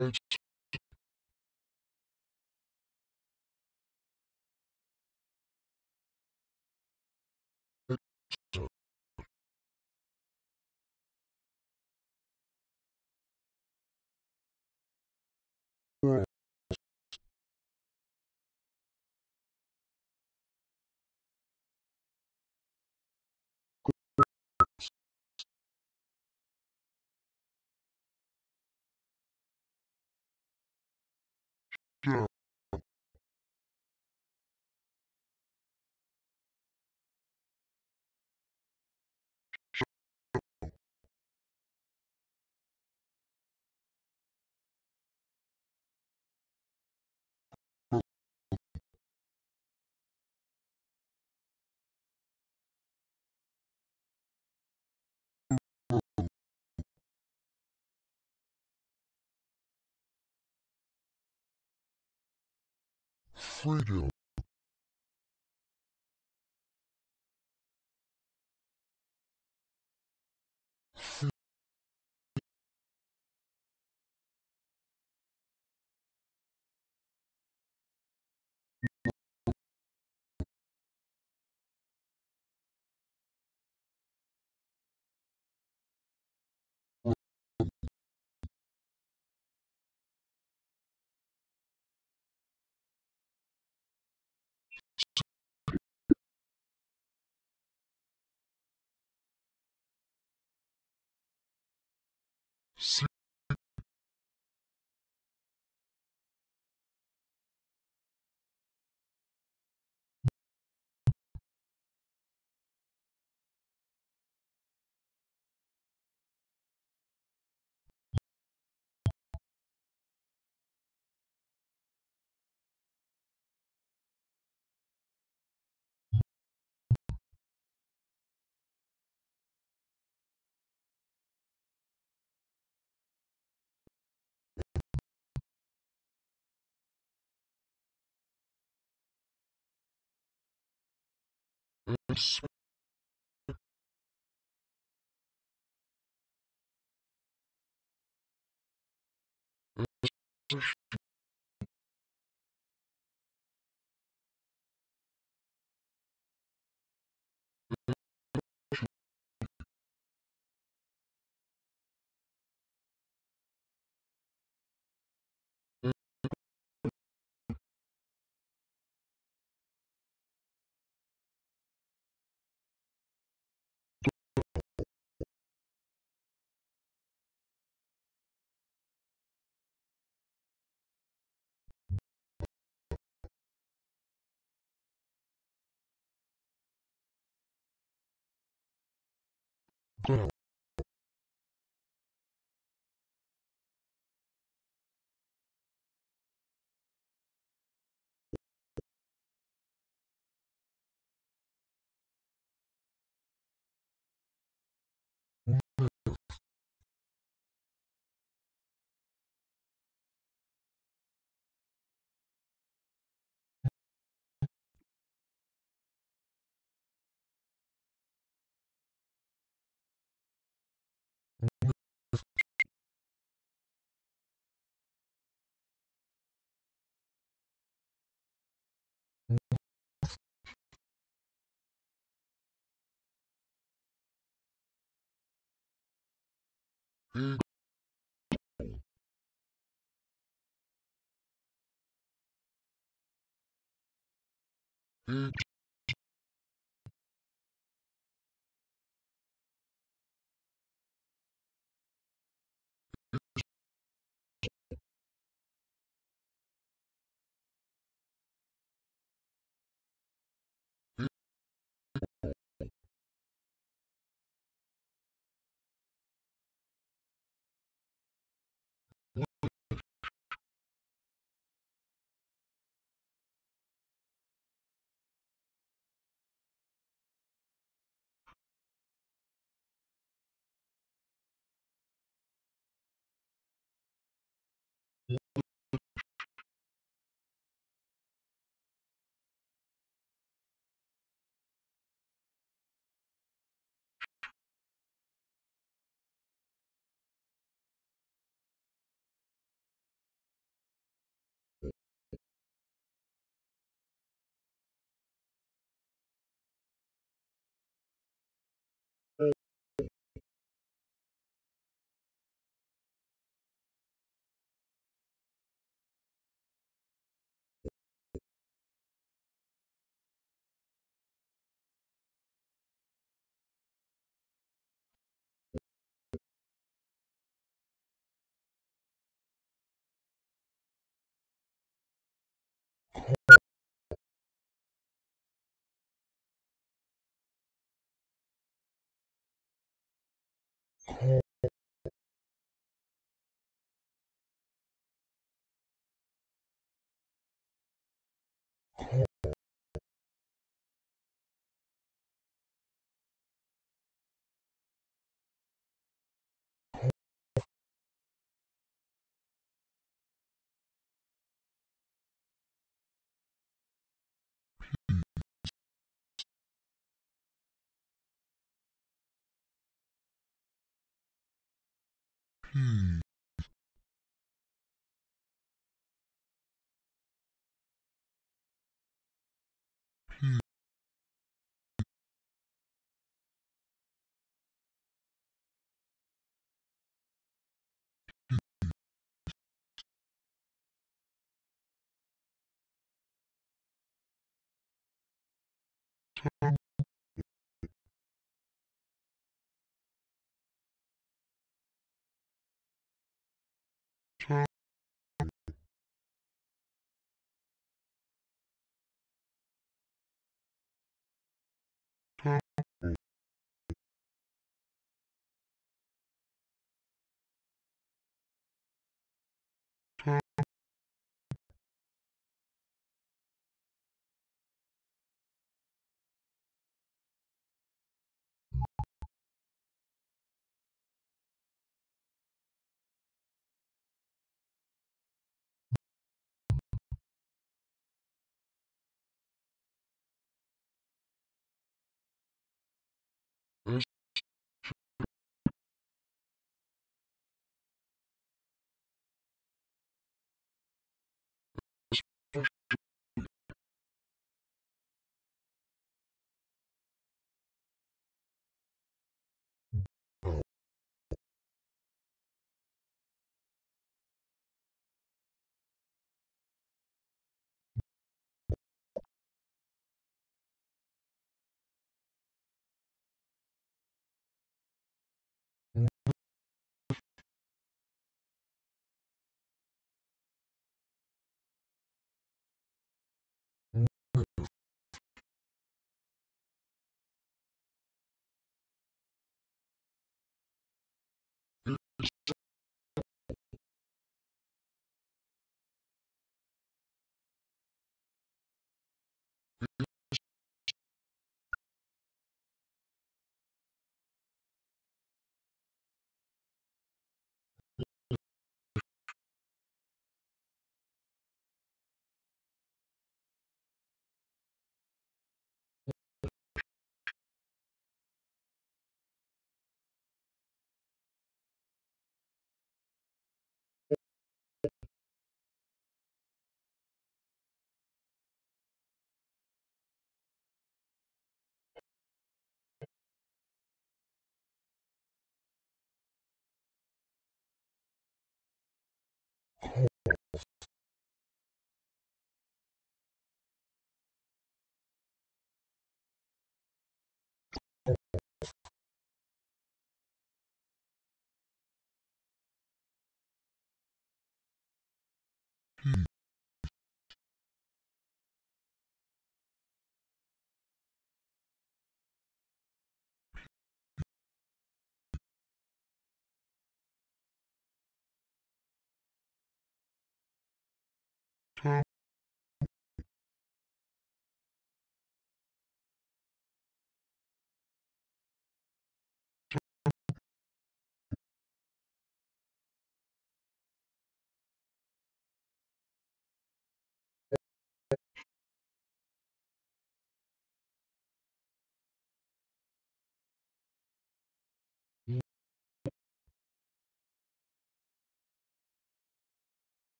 Edge. Freedom. See. Shh. うん。P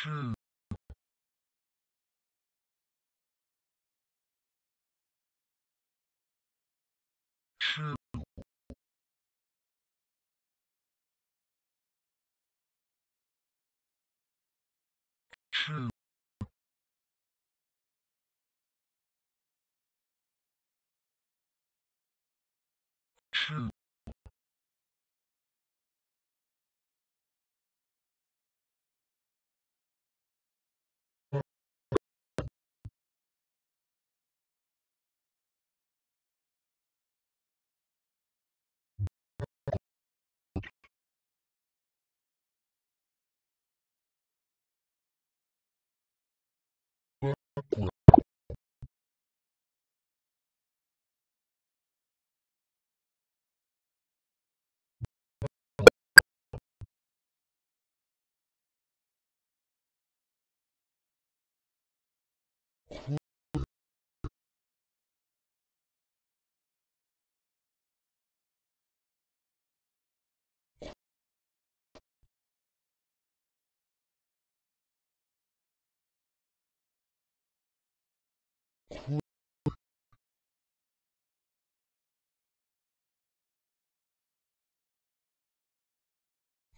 是。是。是。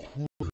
oh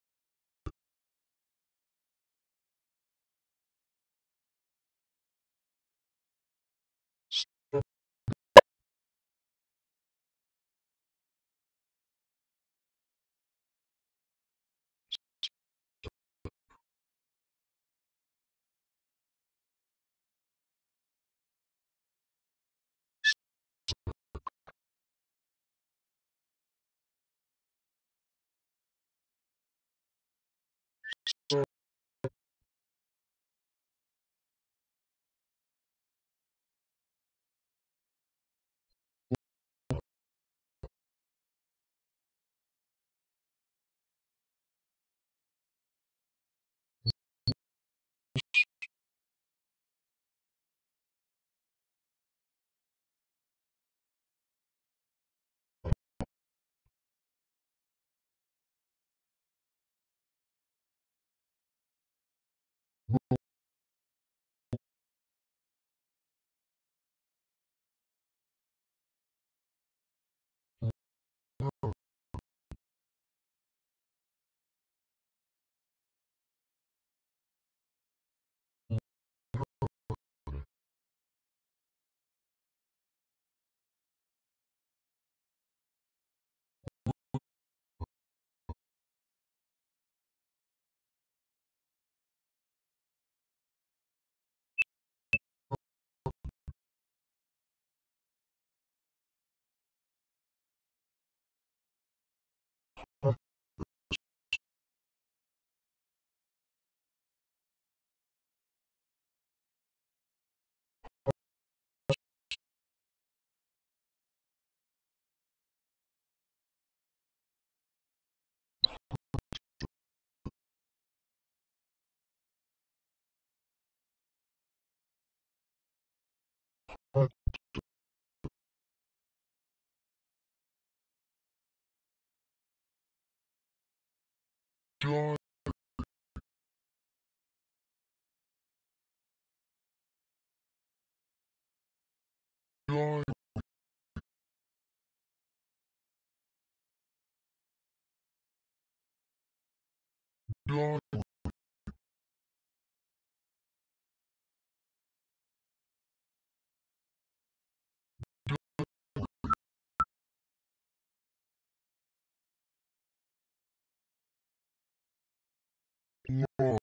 joy joy no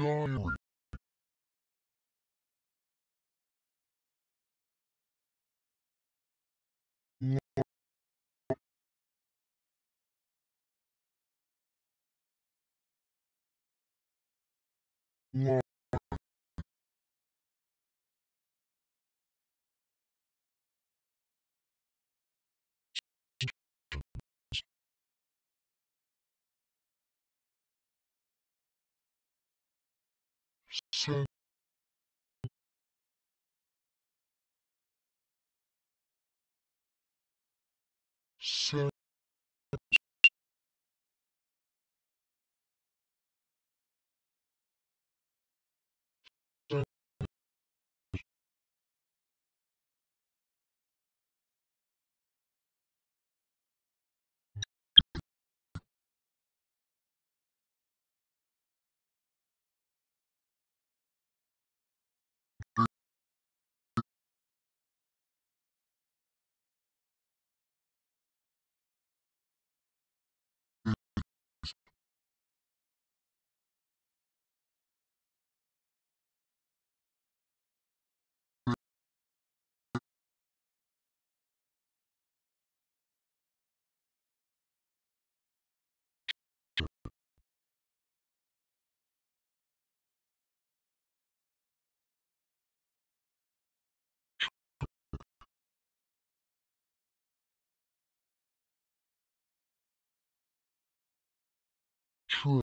diary Law true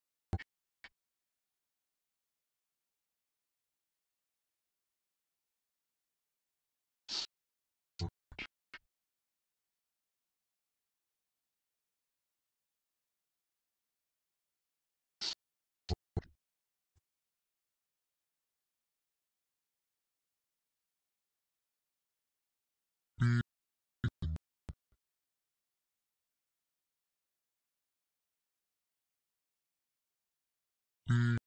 do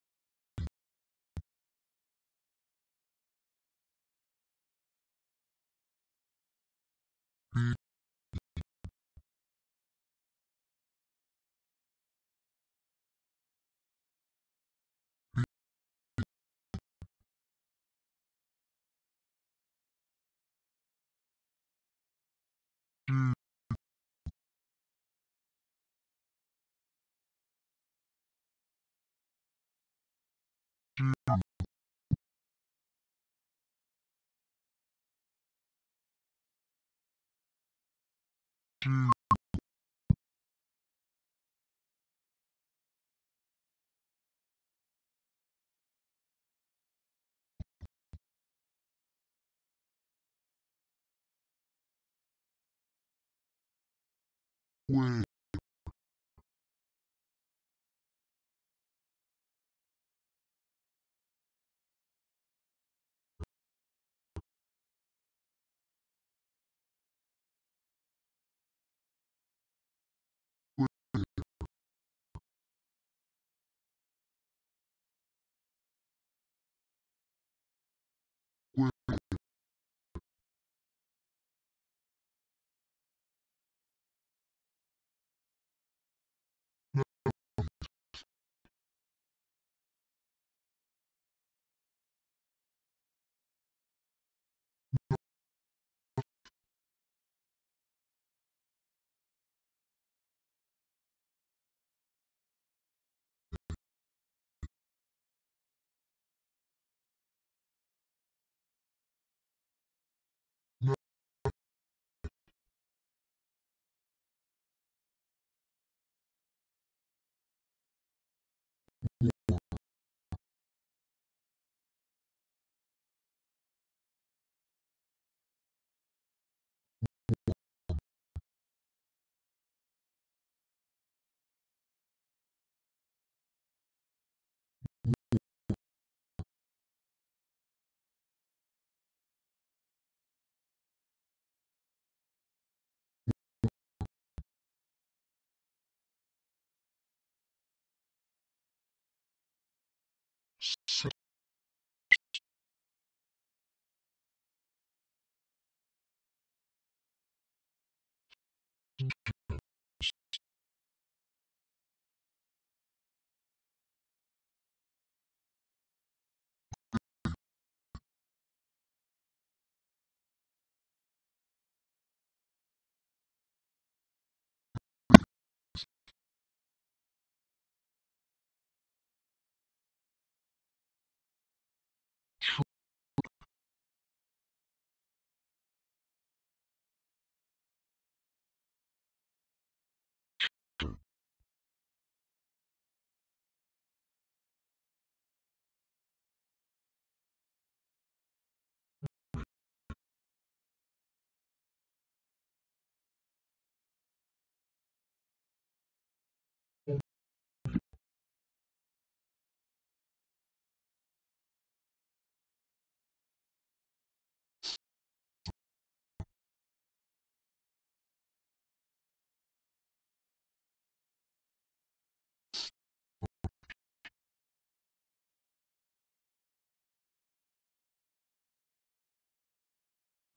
way way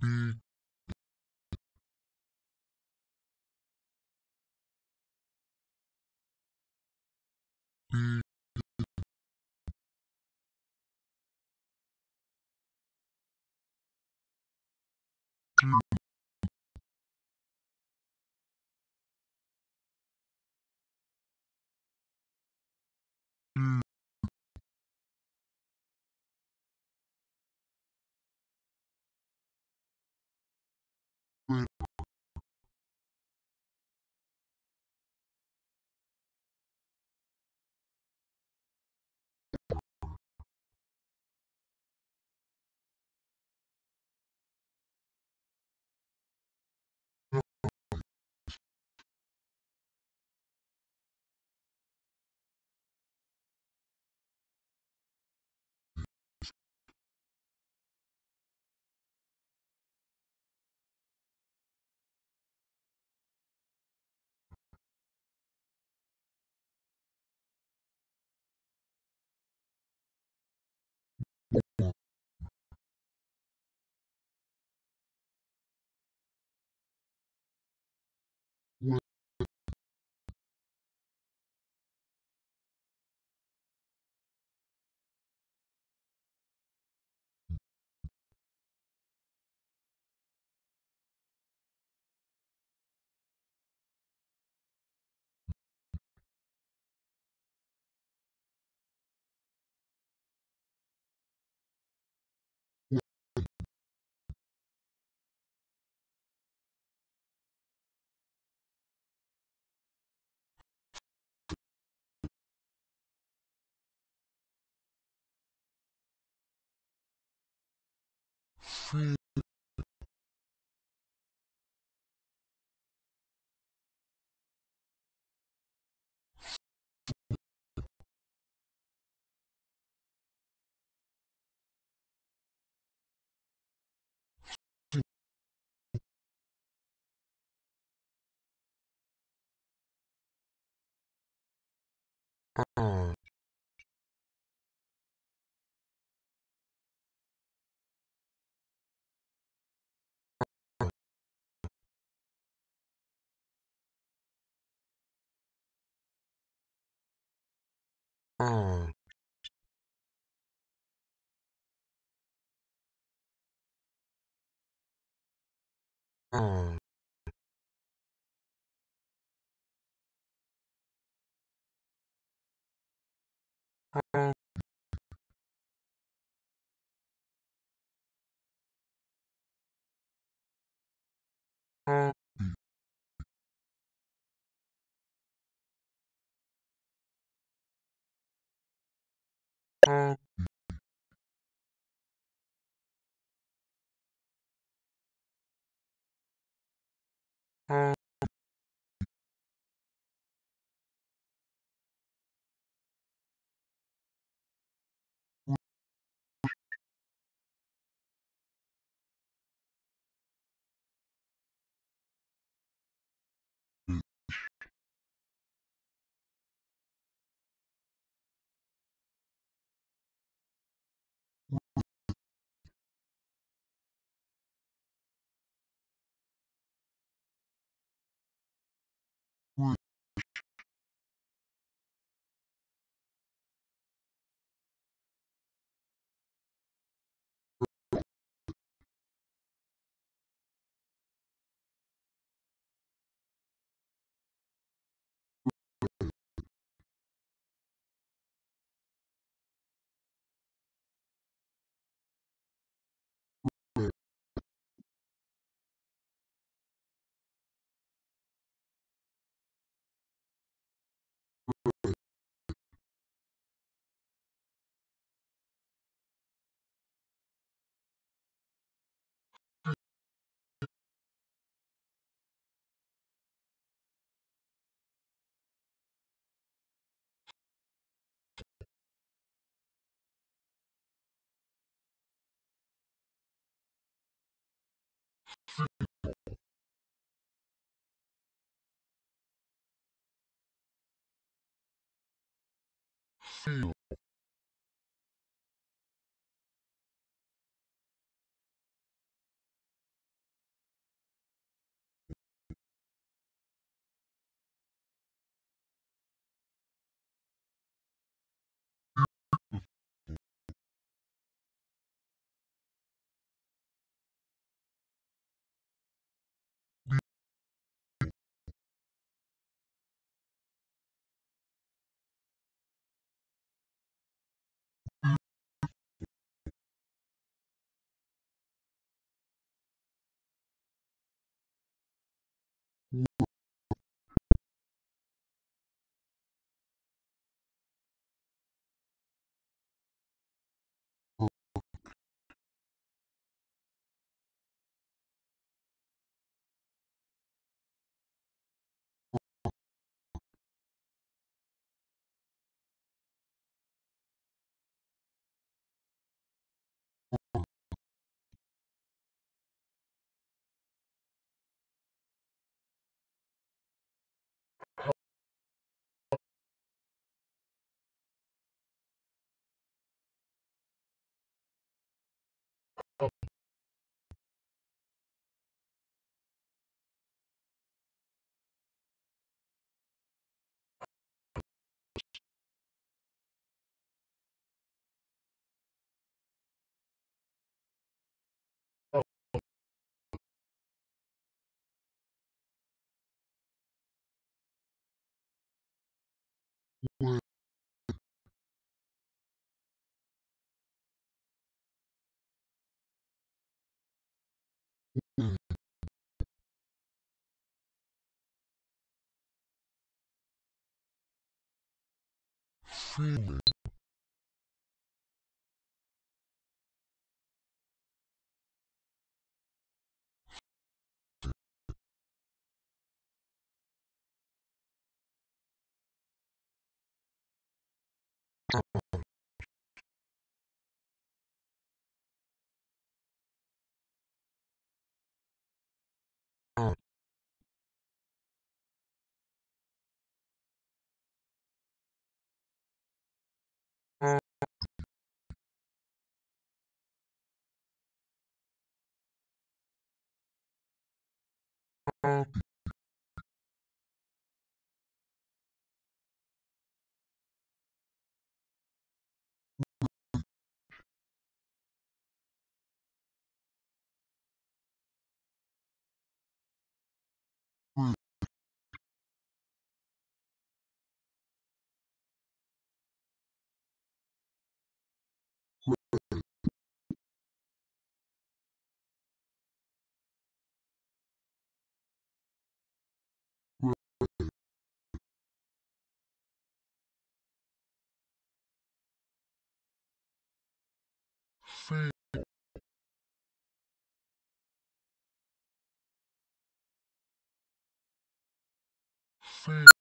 be be feel 嗯。嗯。嗯。O O ừ. feel. one one female on Thank you. Feel.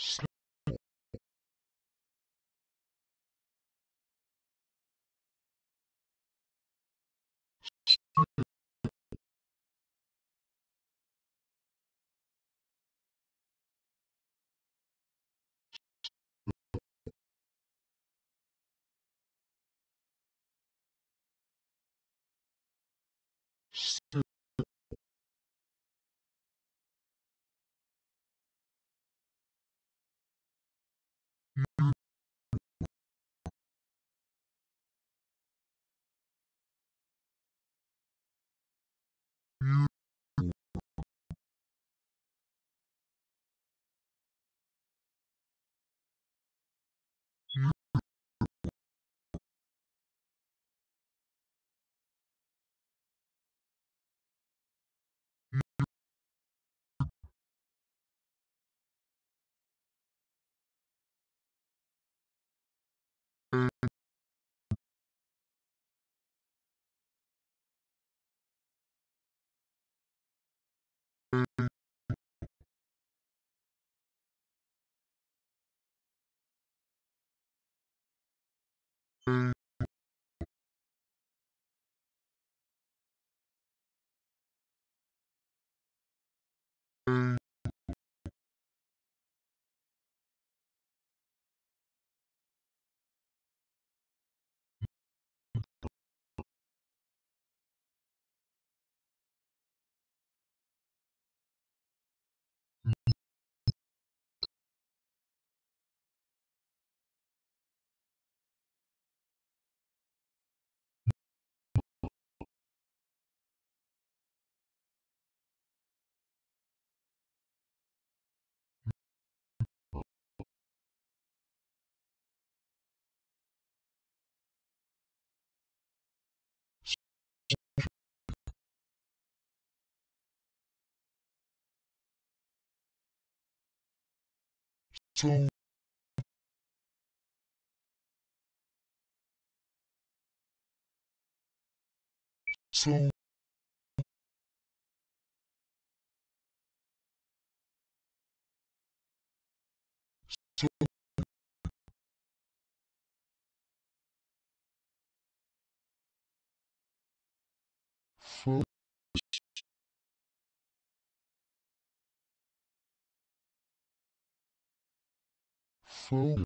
Beautiful. Sleep. Sleep. two two two four focus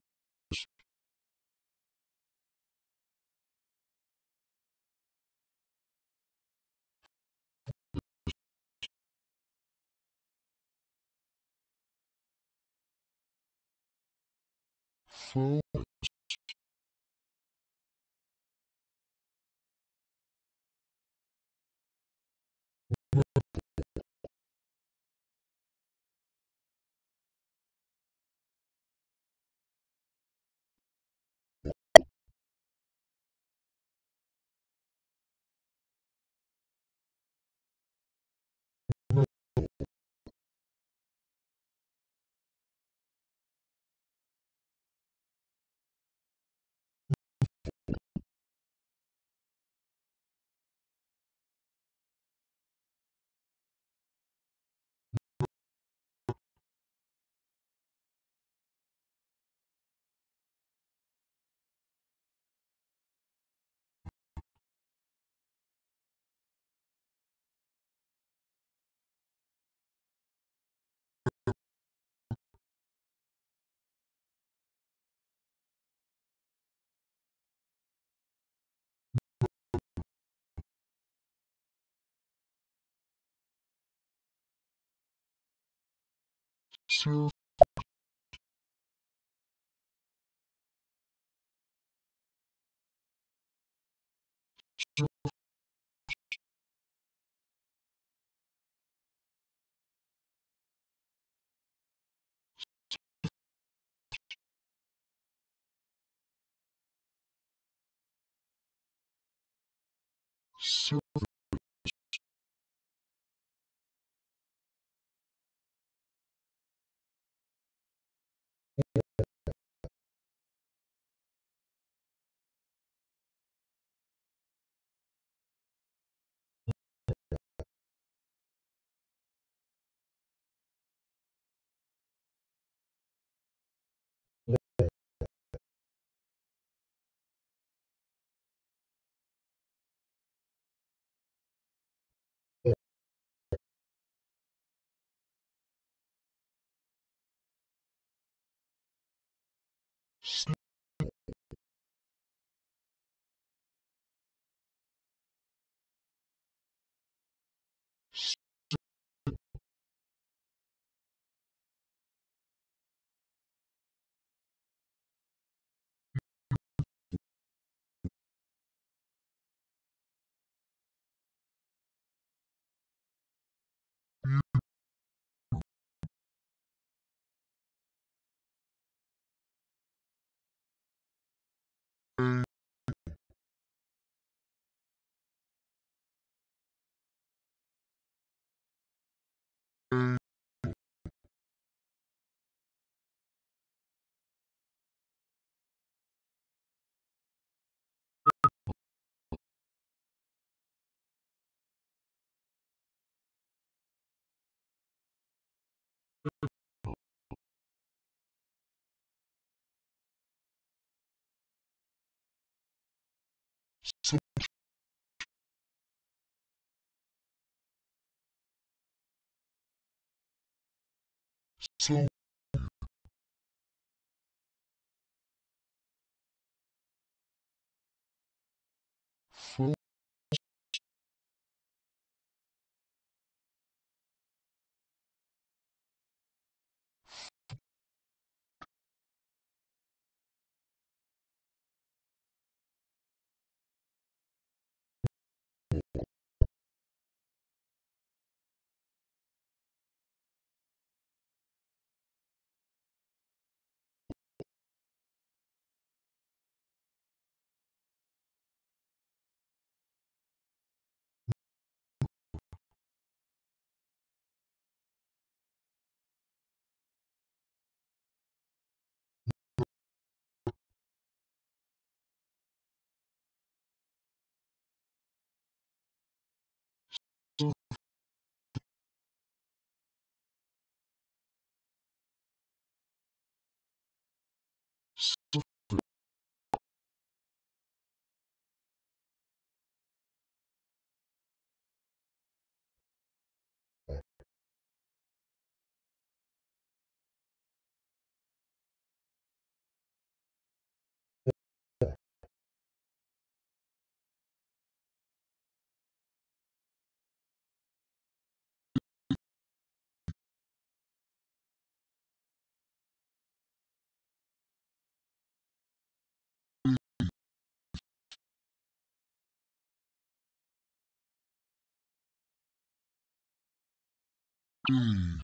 focus So Super. Sn うん。そ two four Hum.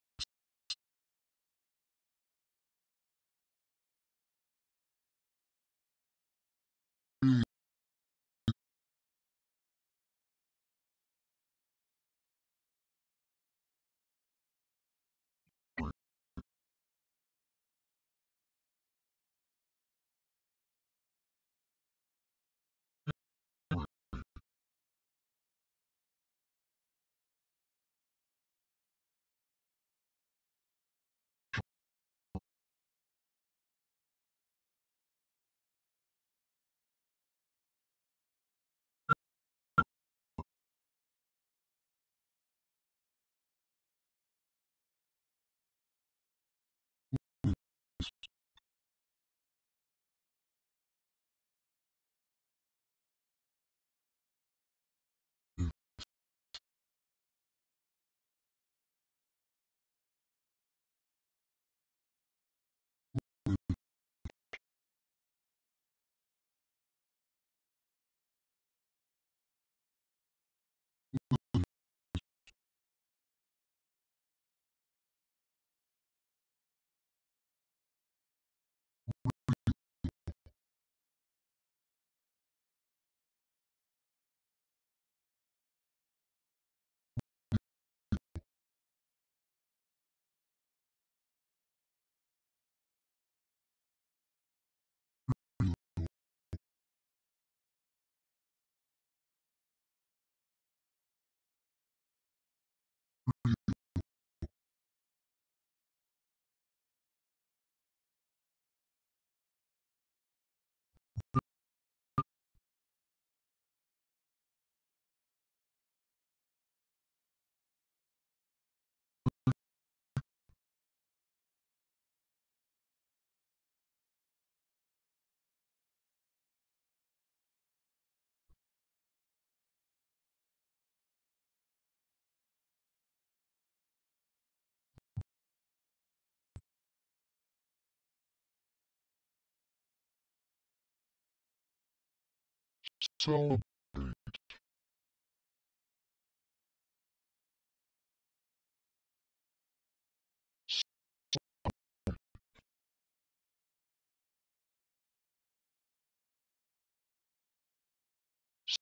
Celebrate.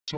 So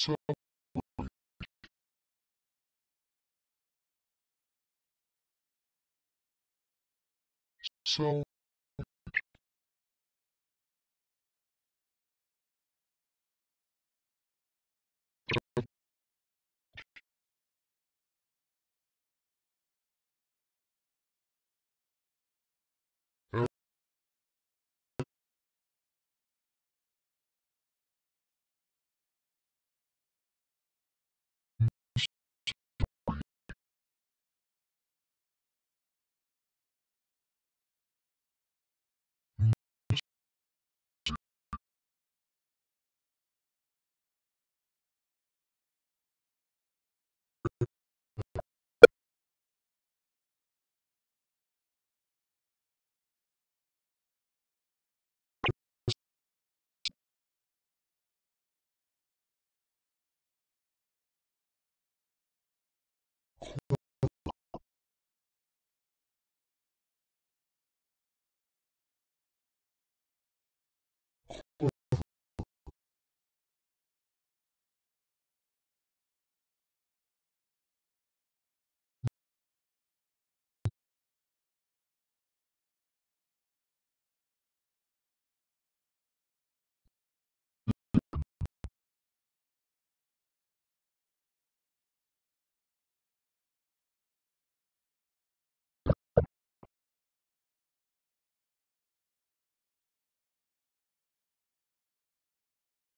soy. Soy.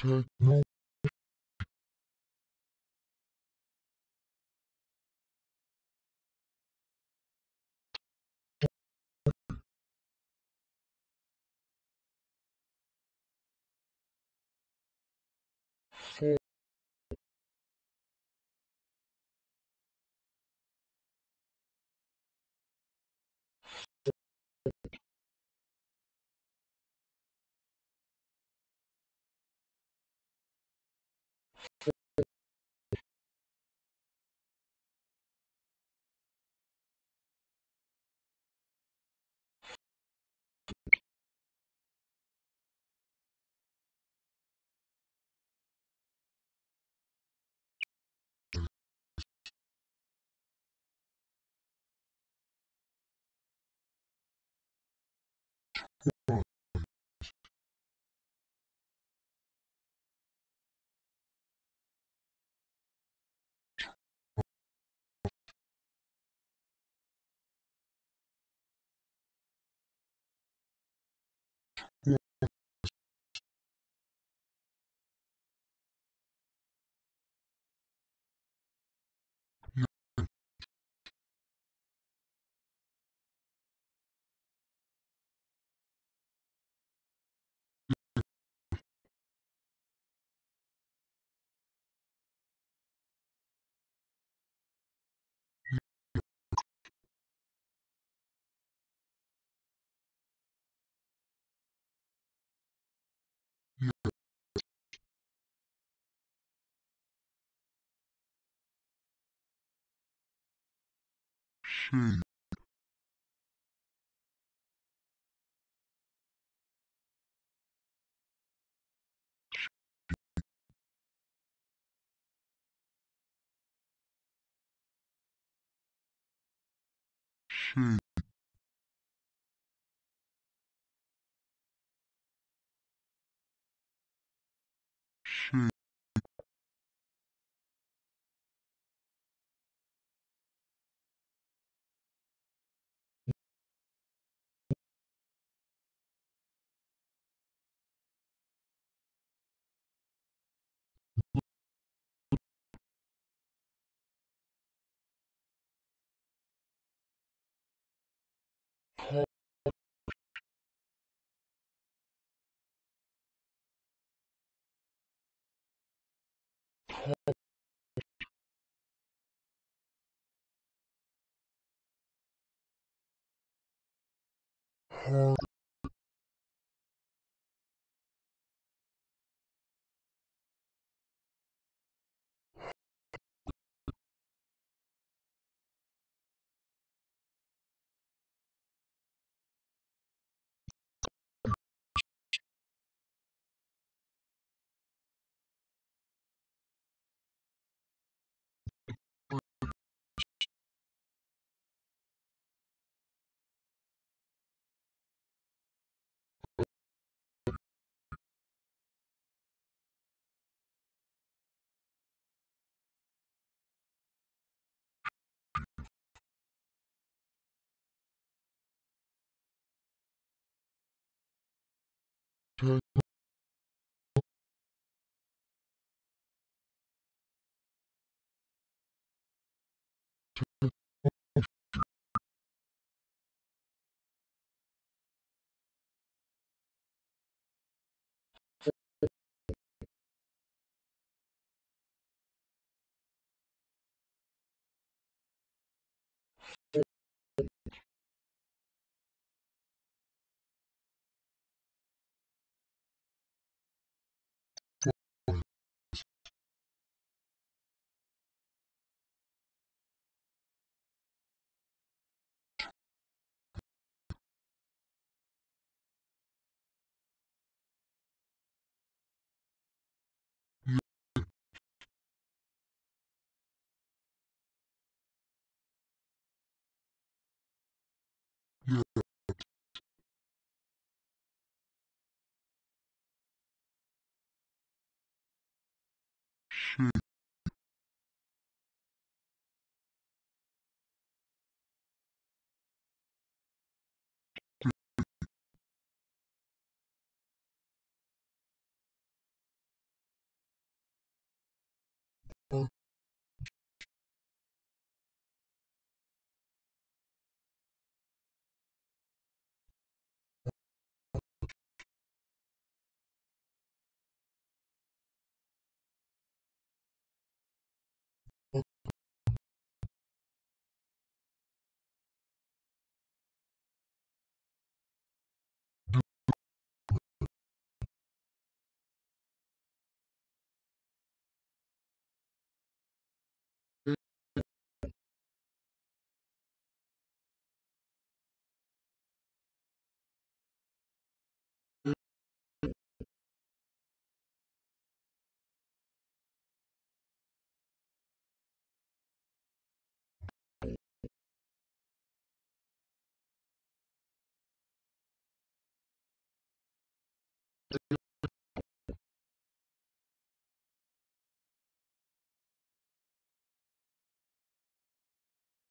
techno she she hard techno yeah she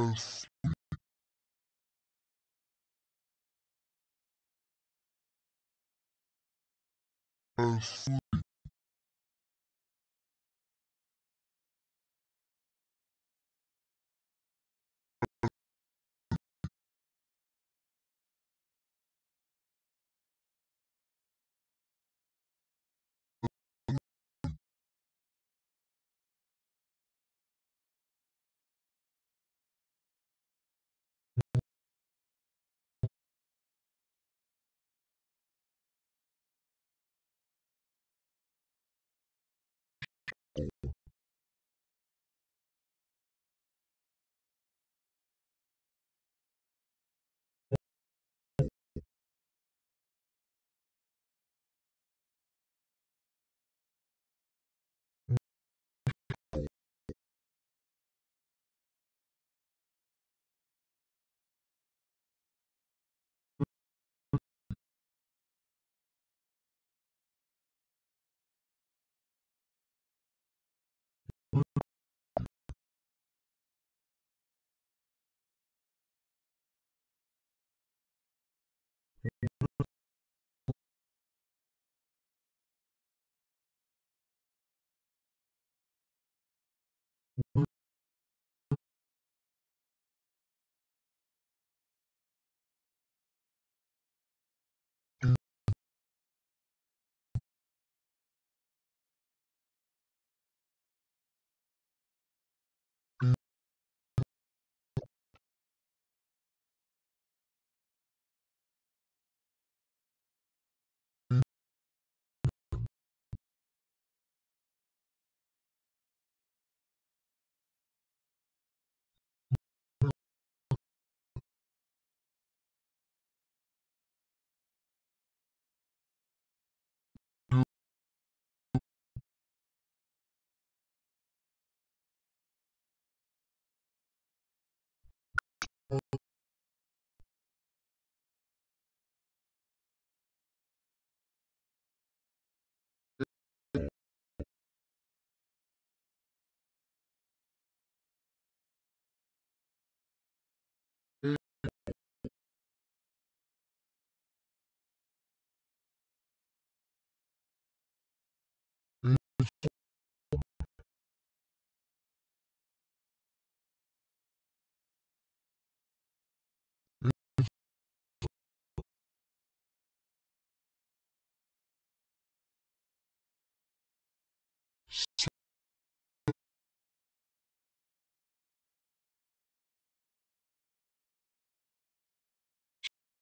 Oh,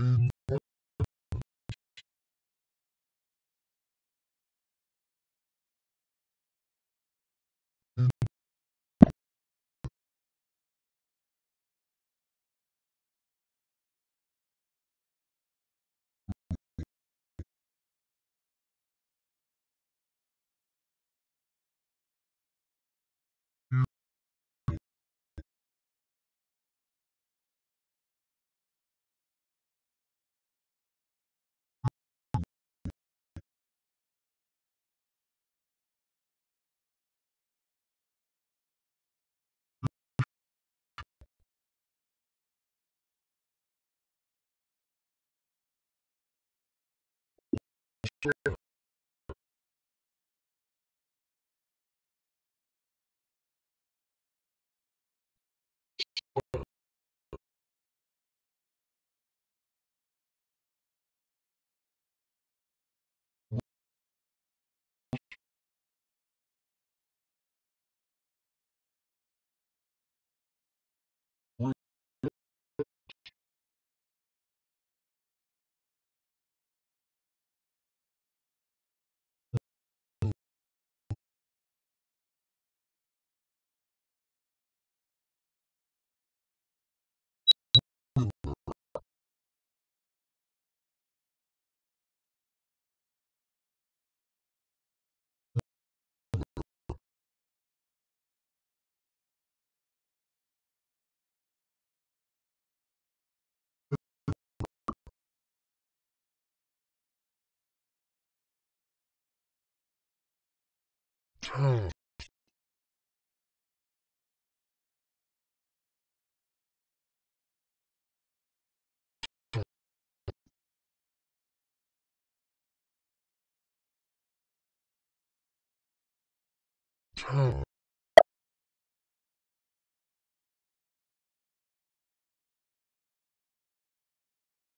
in picture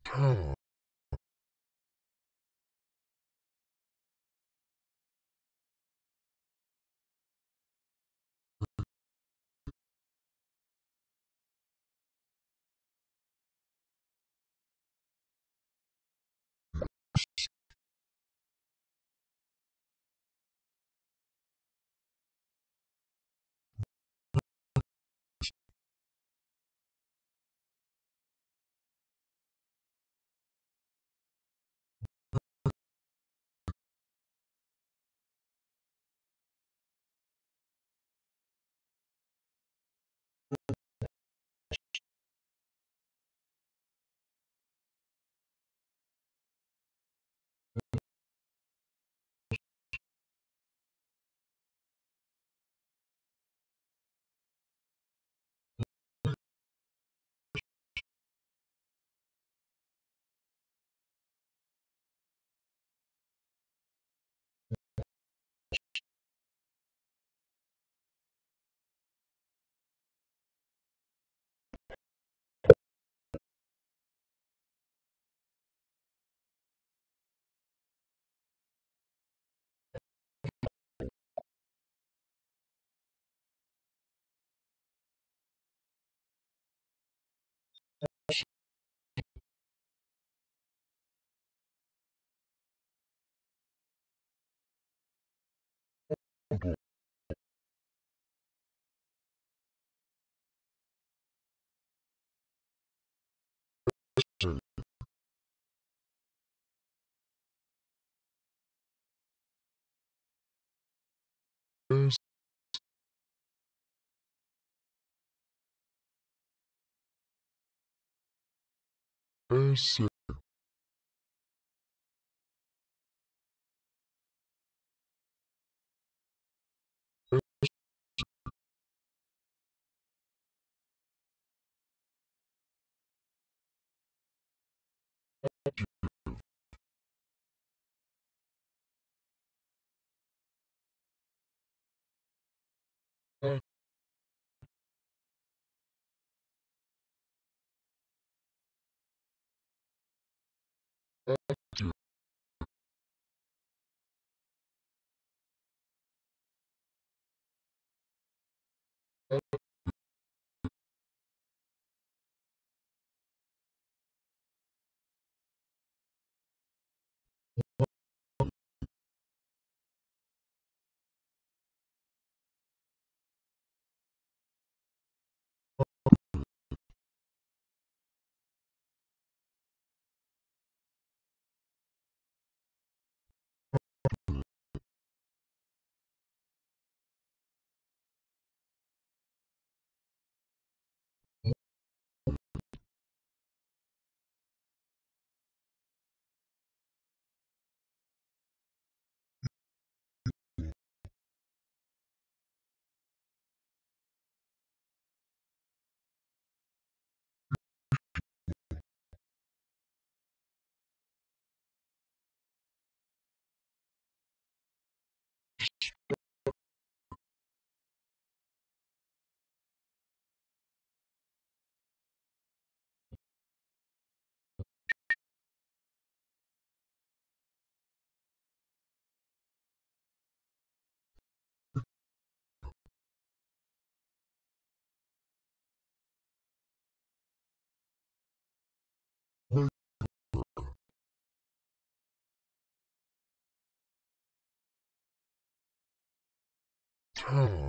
task Candle. Essay. Essay. 음.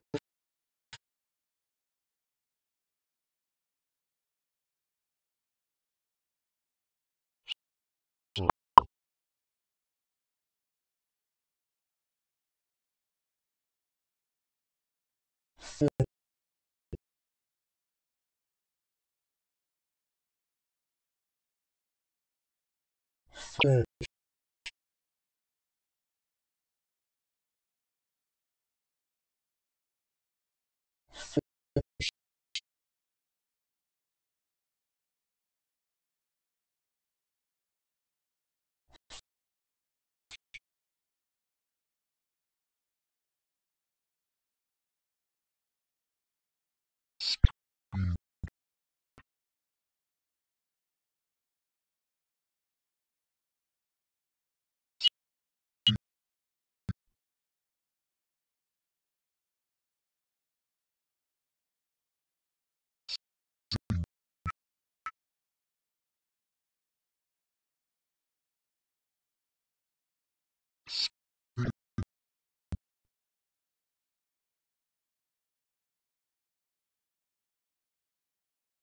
嗯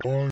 I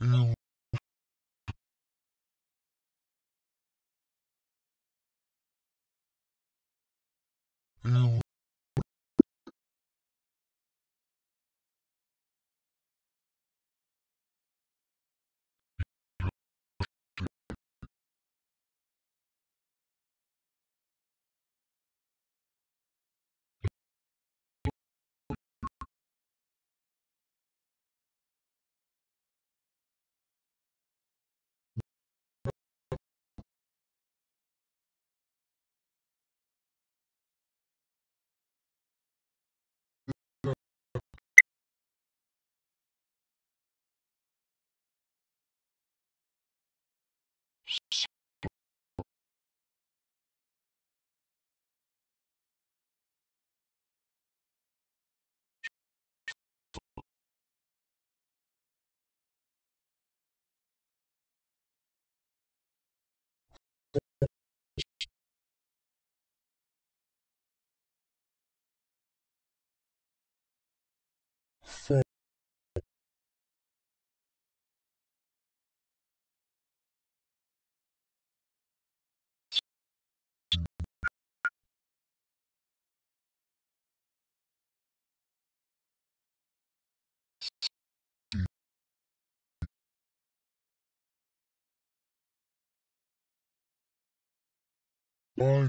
non. Non. Five,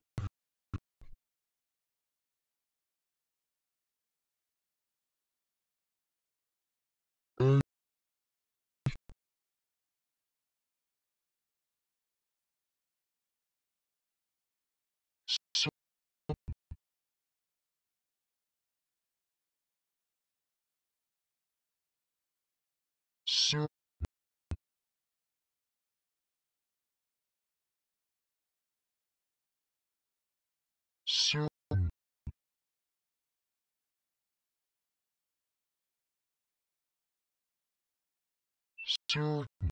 seven,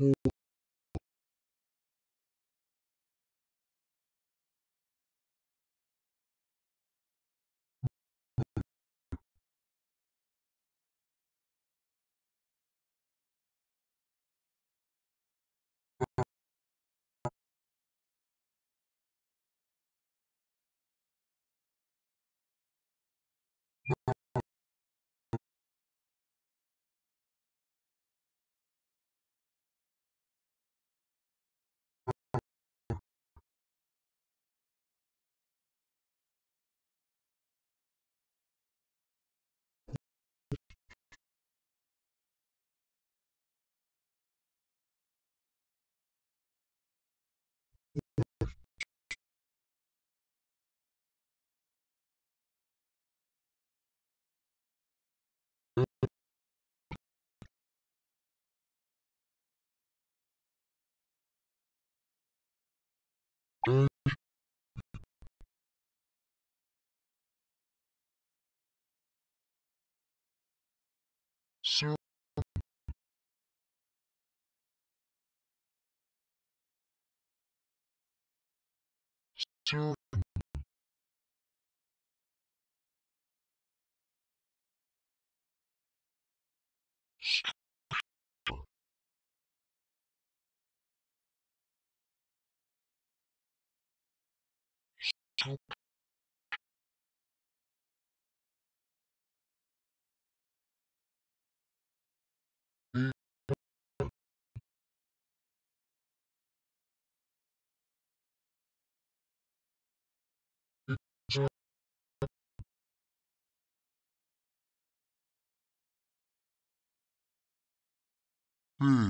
So 長分ストップストップ Hmm.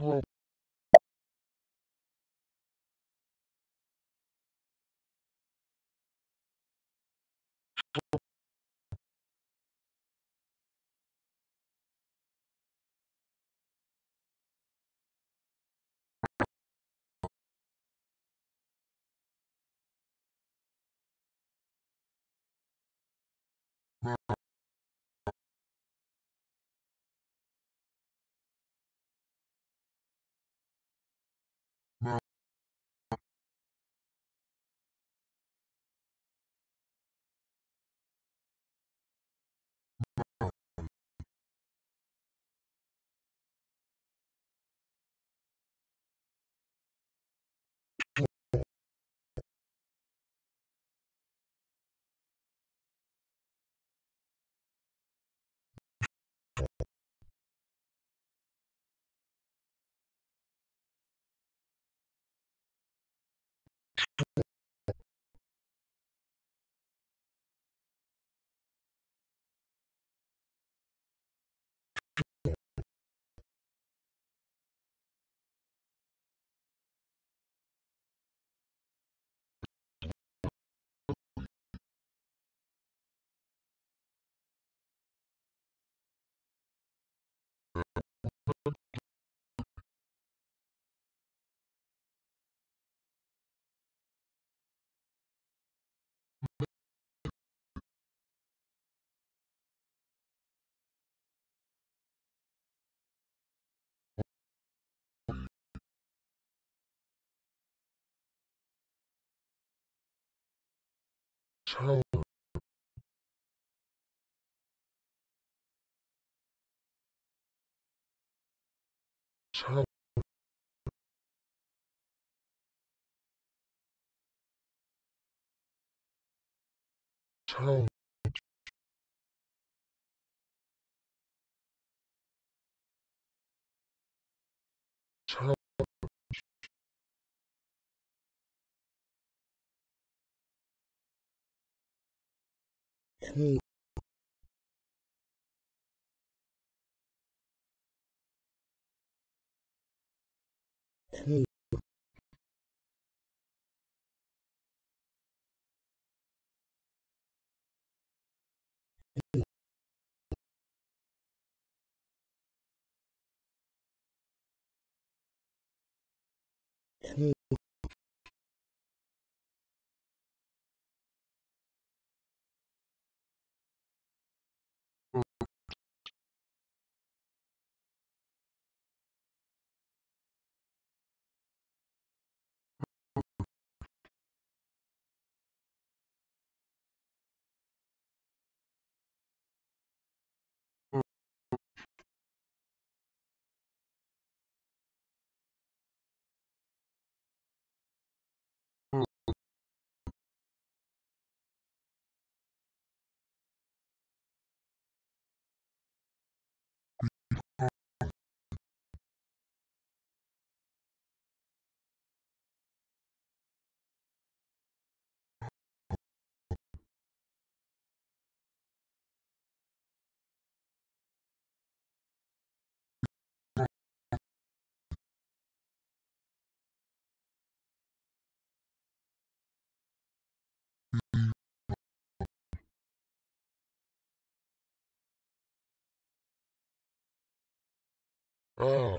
Trump Ciao. 참 참. 참. 콩 Ah.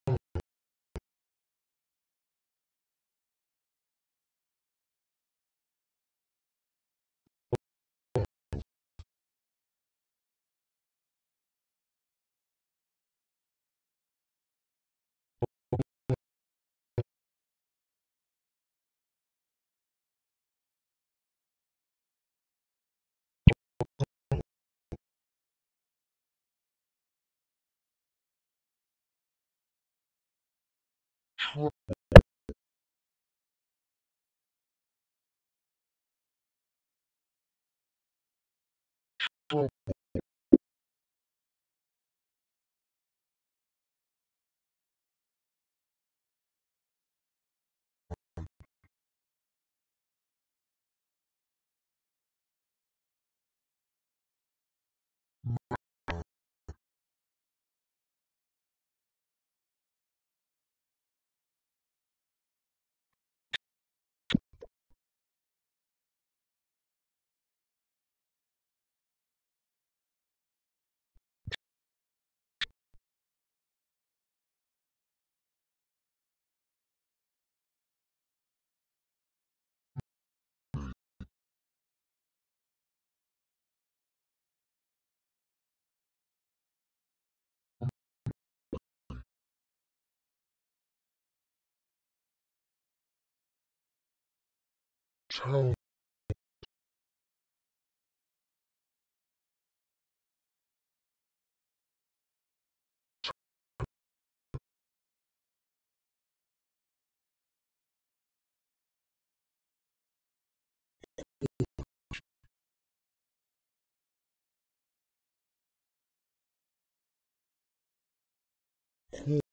Thank you. town Cool.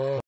Oh.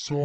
そう。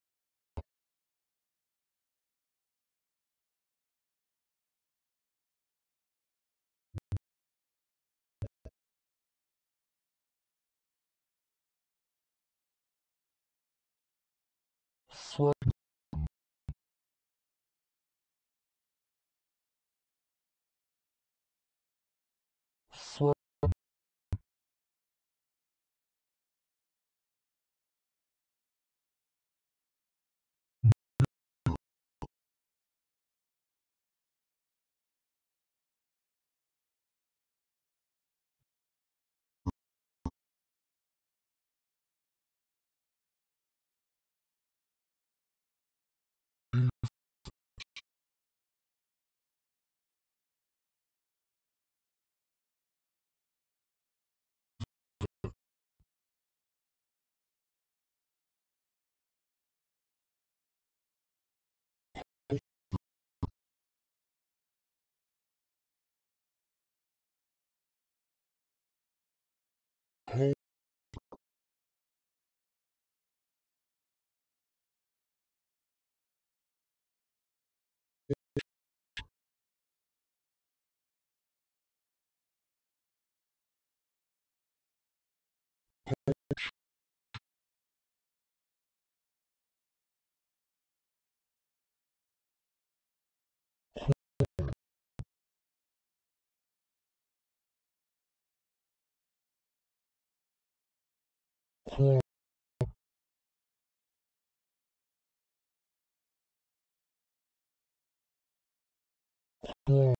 home, home.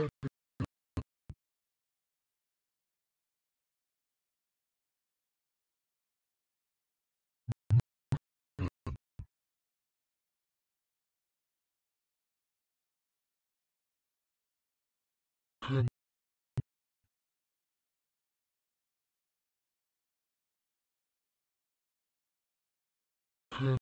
Can can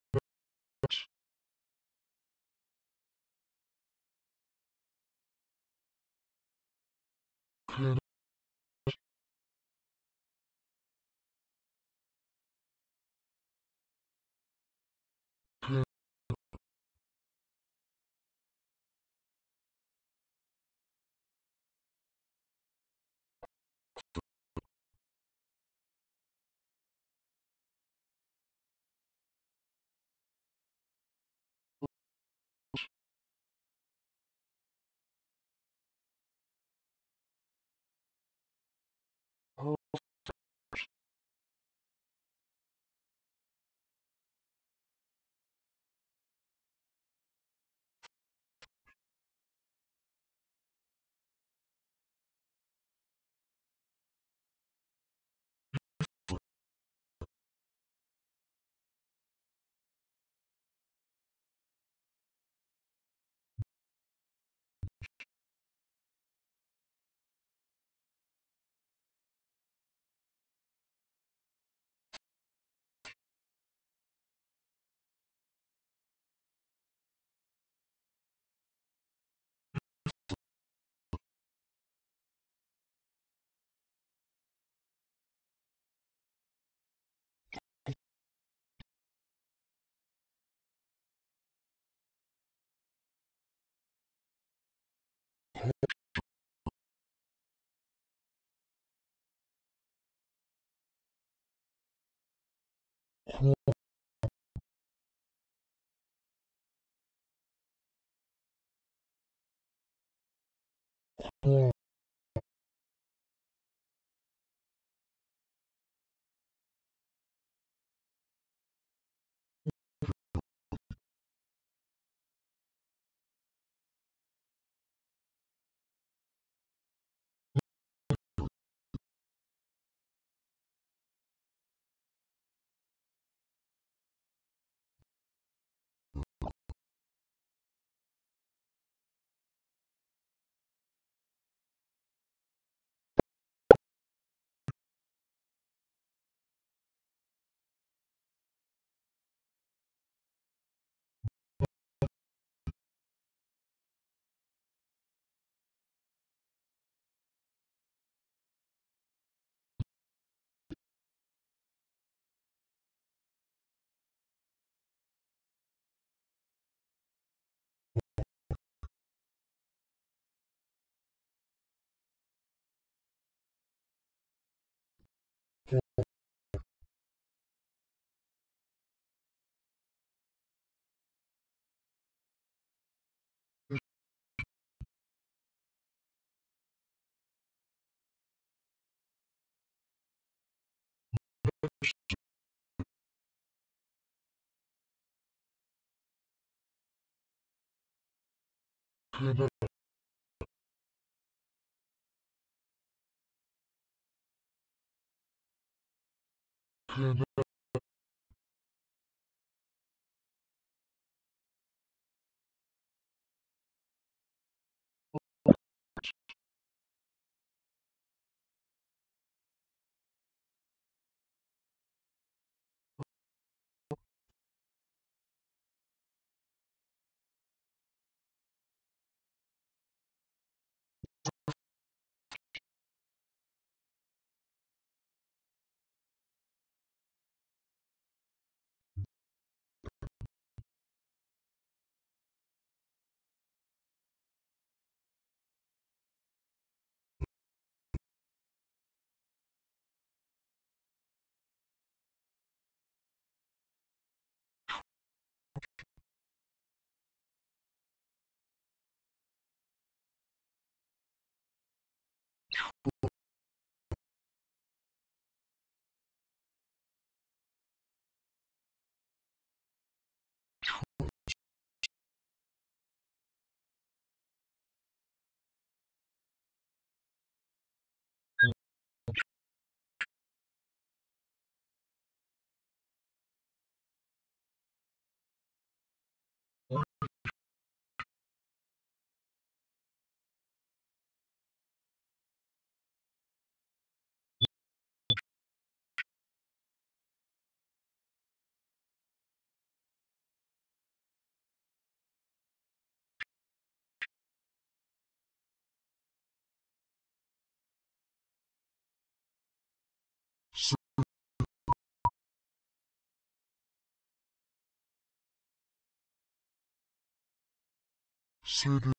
không kadar kadar する。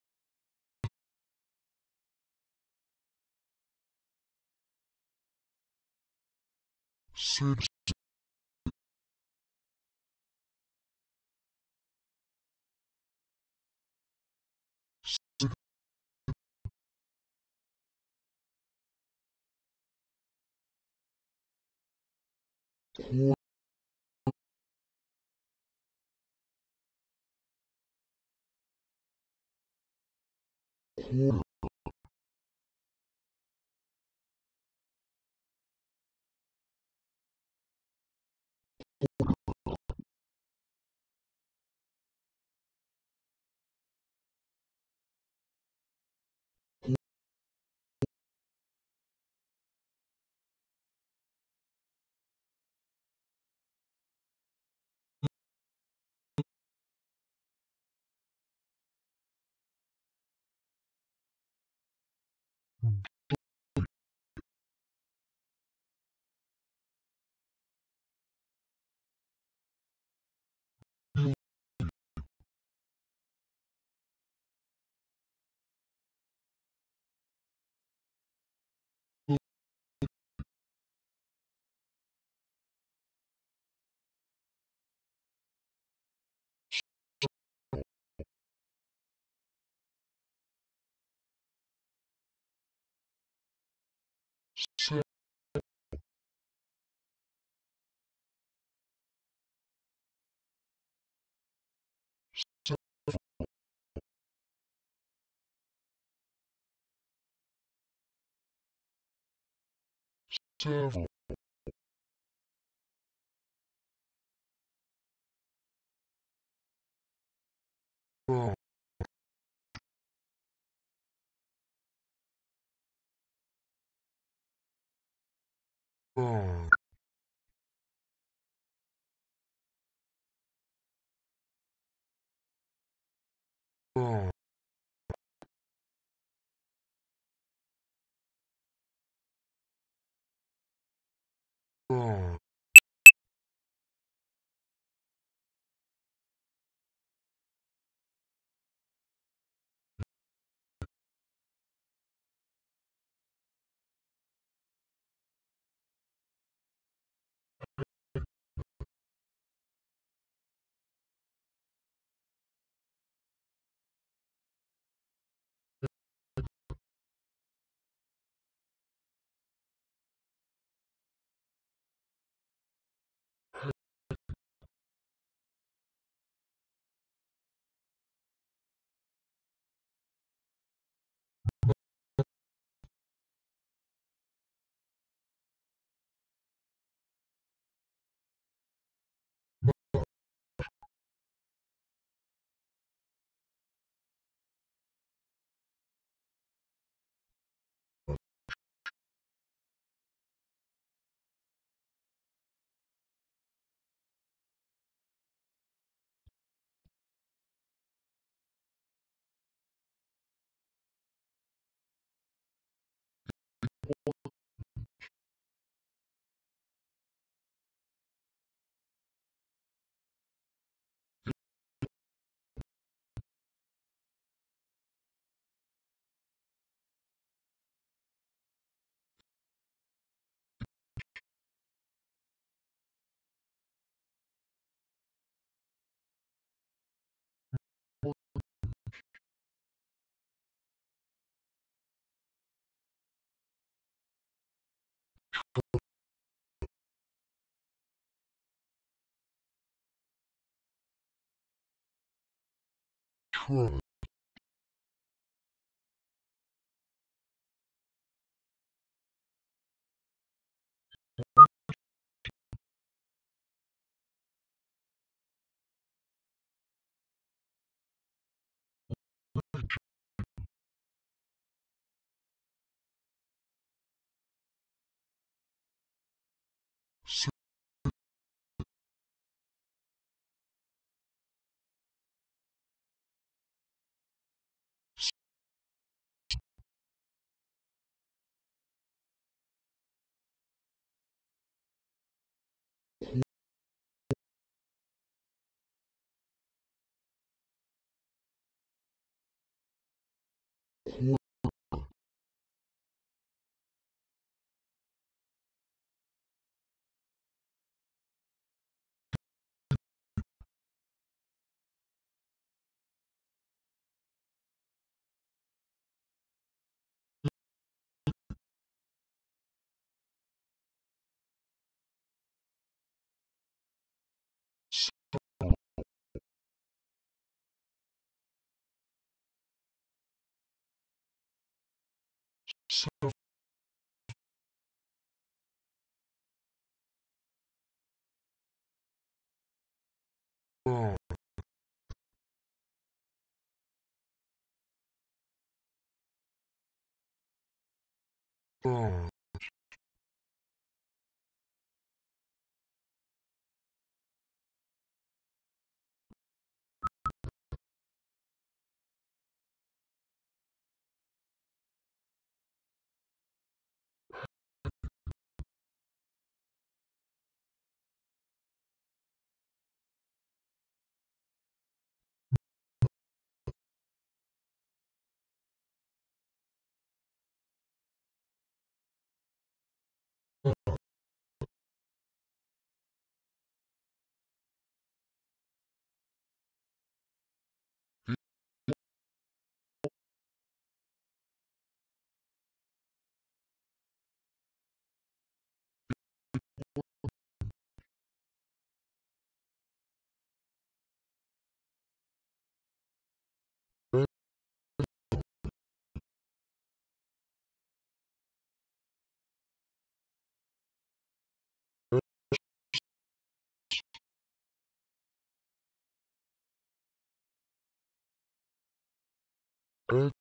する。Se- devil oh. Oh. Oh. Club. Self. Bond. Bond.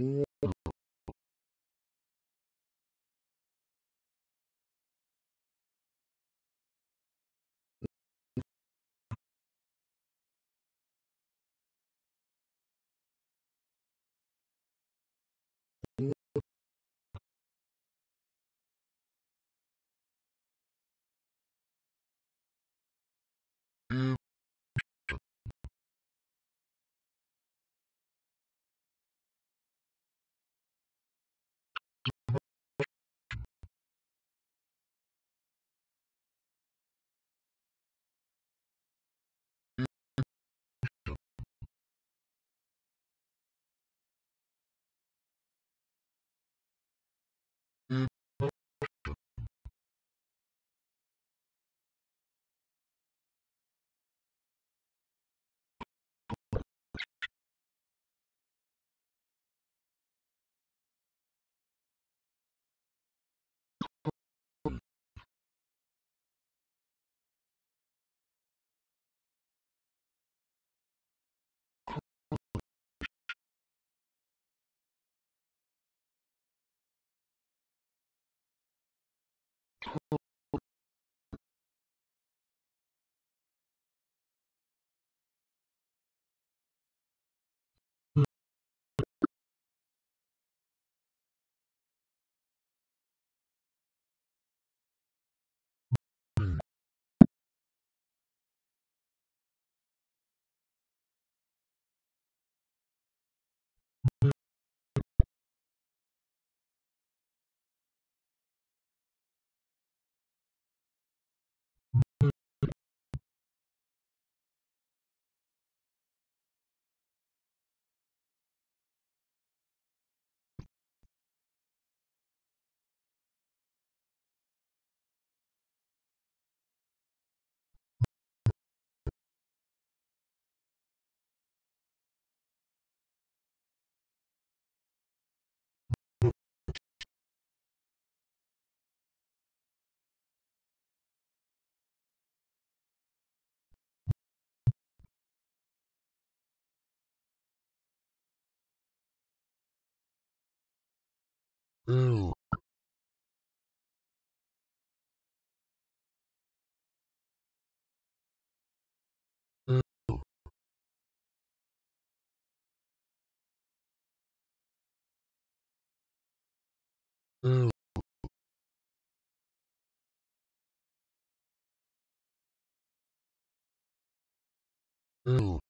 Ed. Ed. Ooh. Ooh. Ooh. Ooh.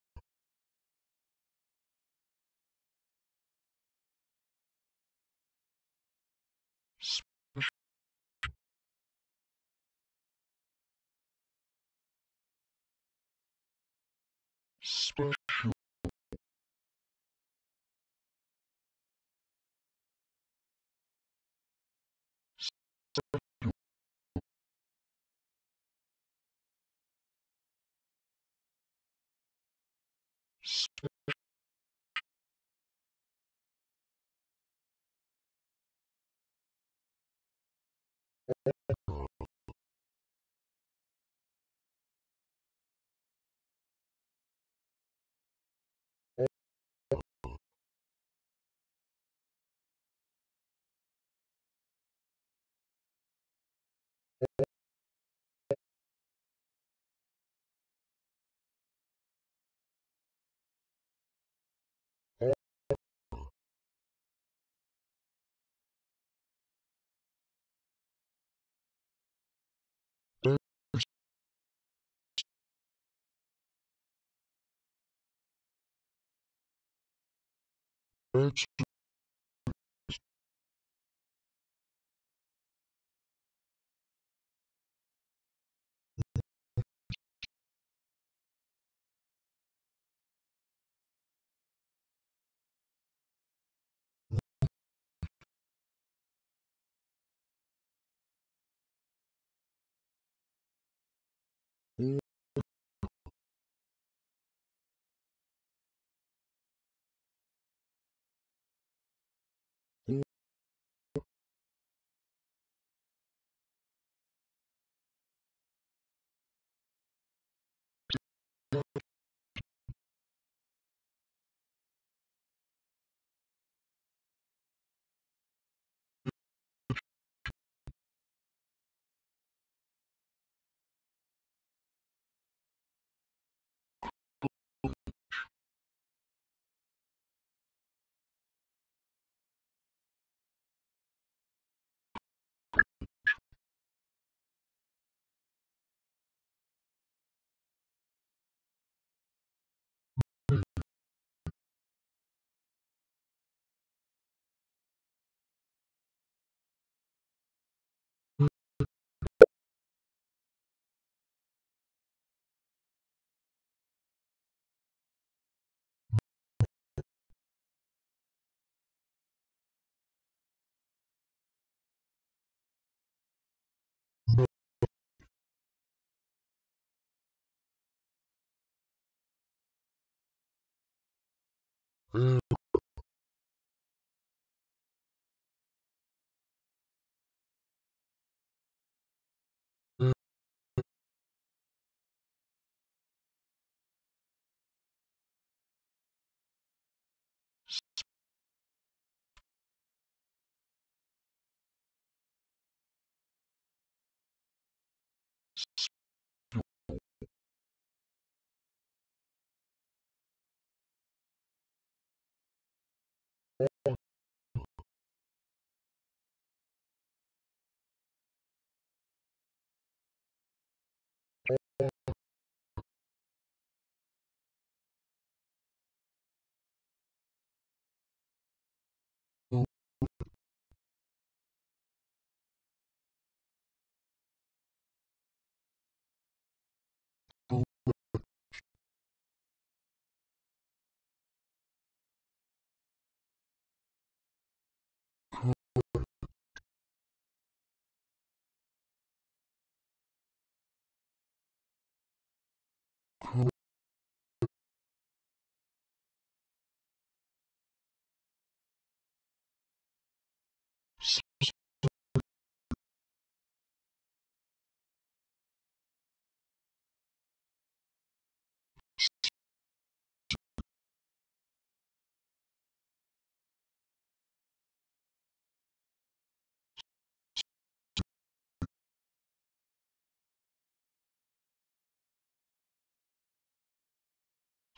спрашиваю. It's. うん。you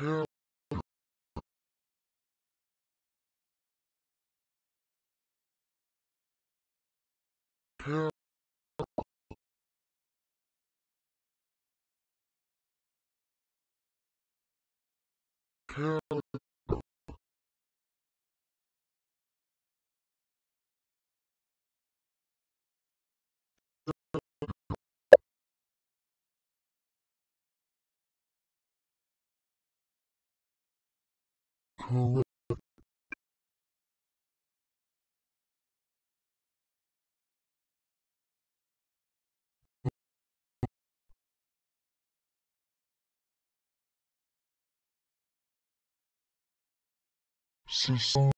Cal- Cal- So, Sisson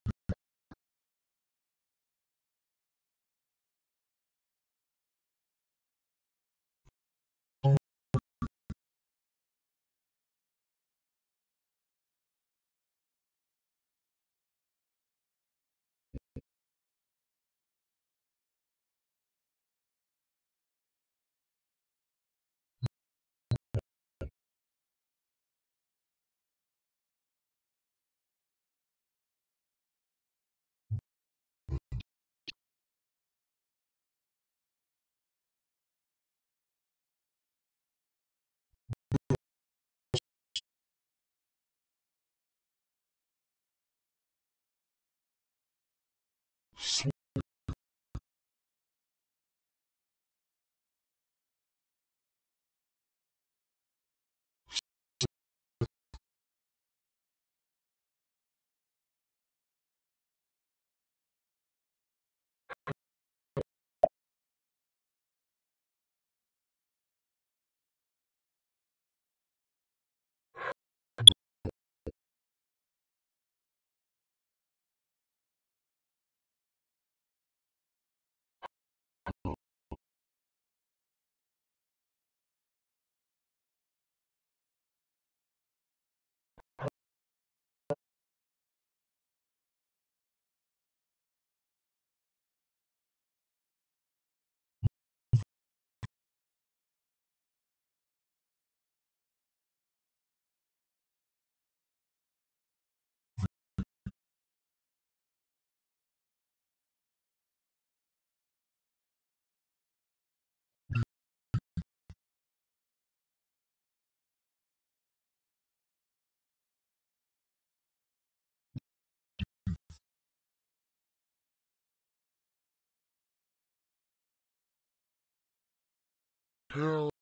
Cal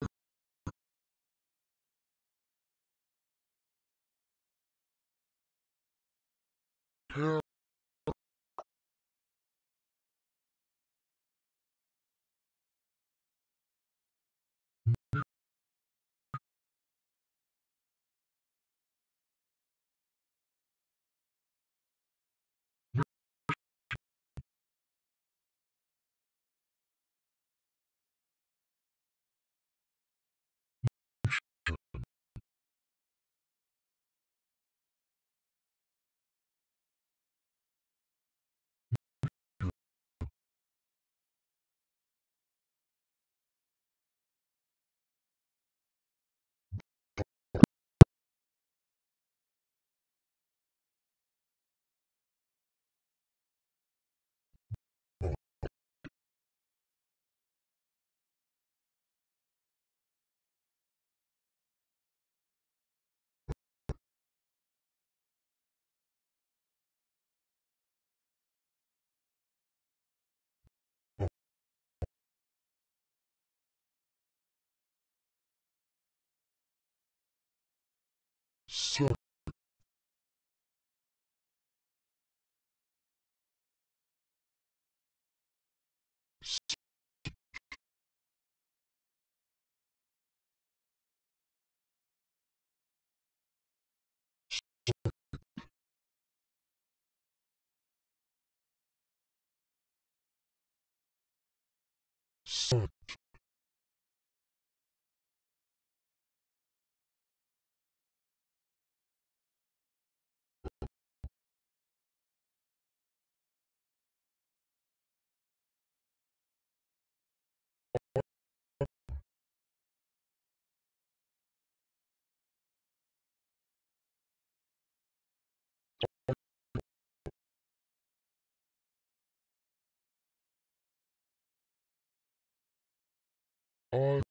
I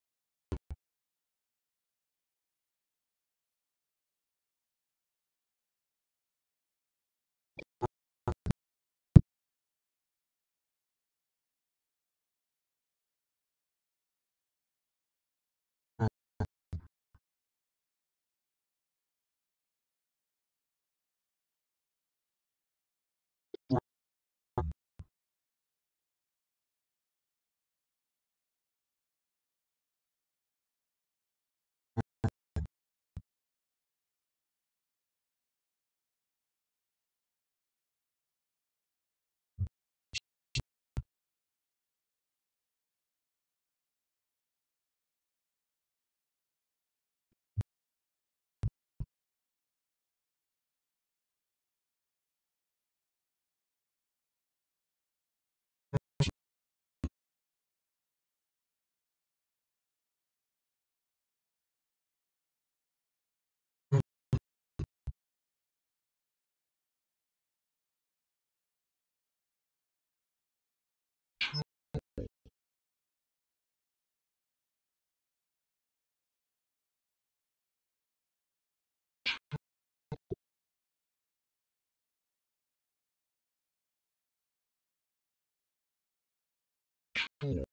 mille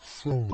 Soon.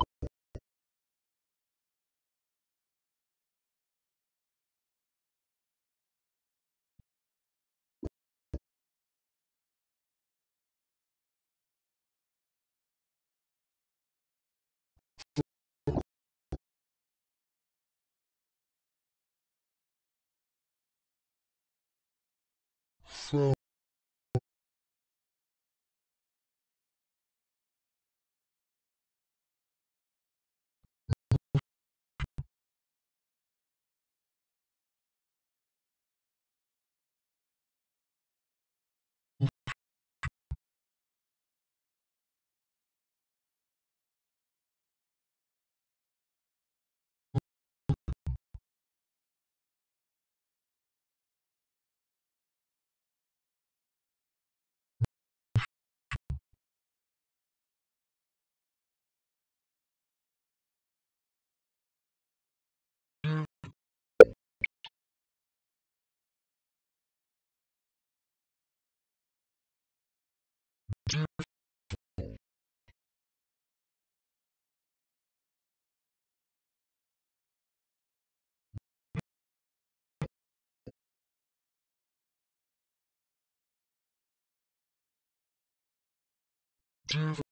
Difficult,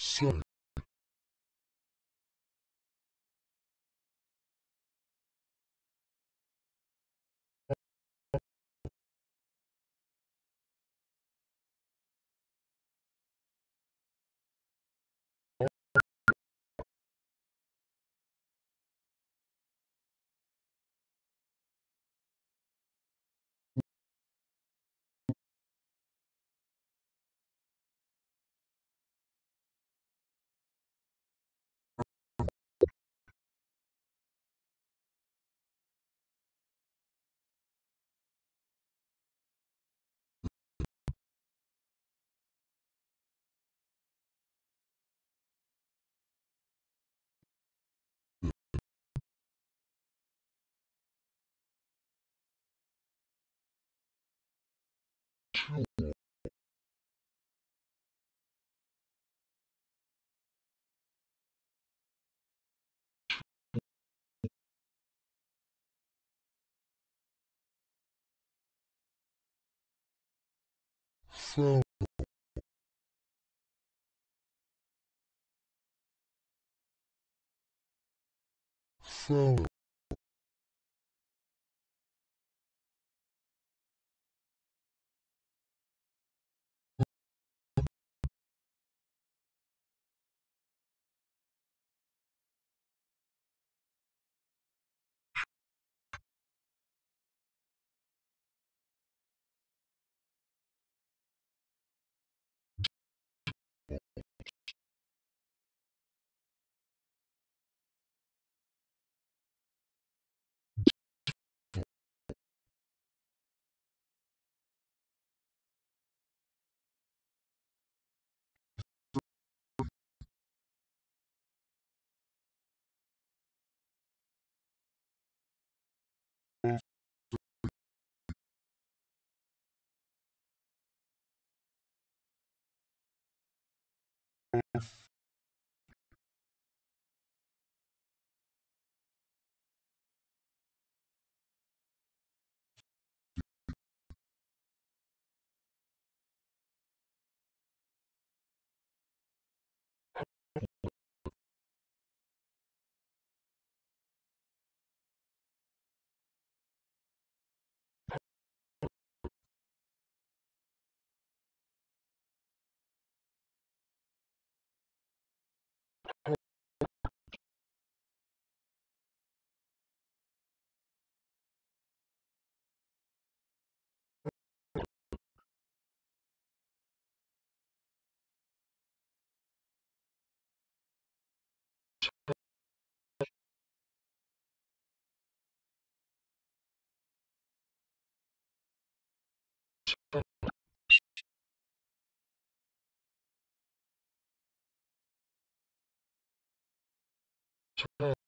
Sorry. そう。そう。half sort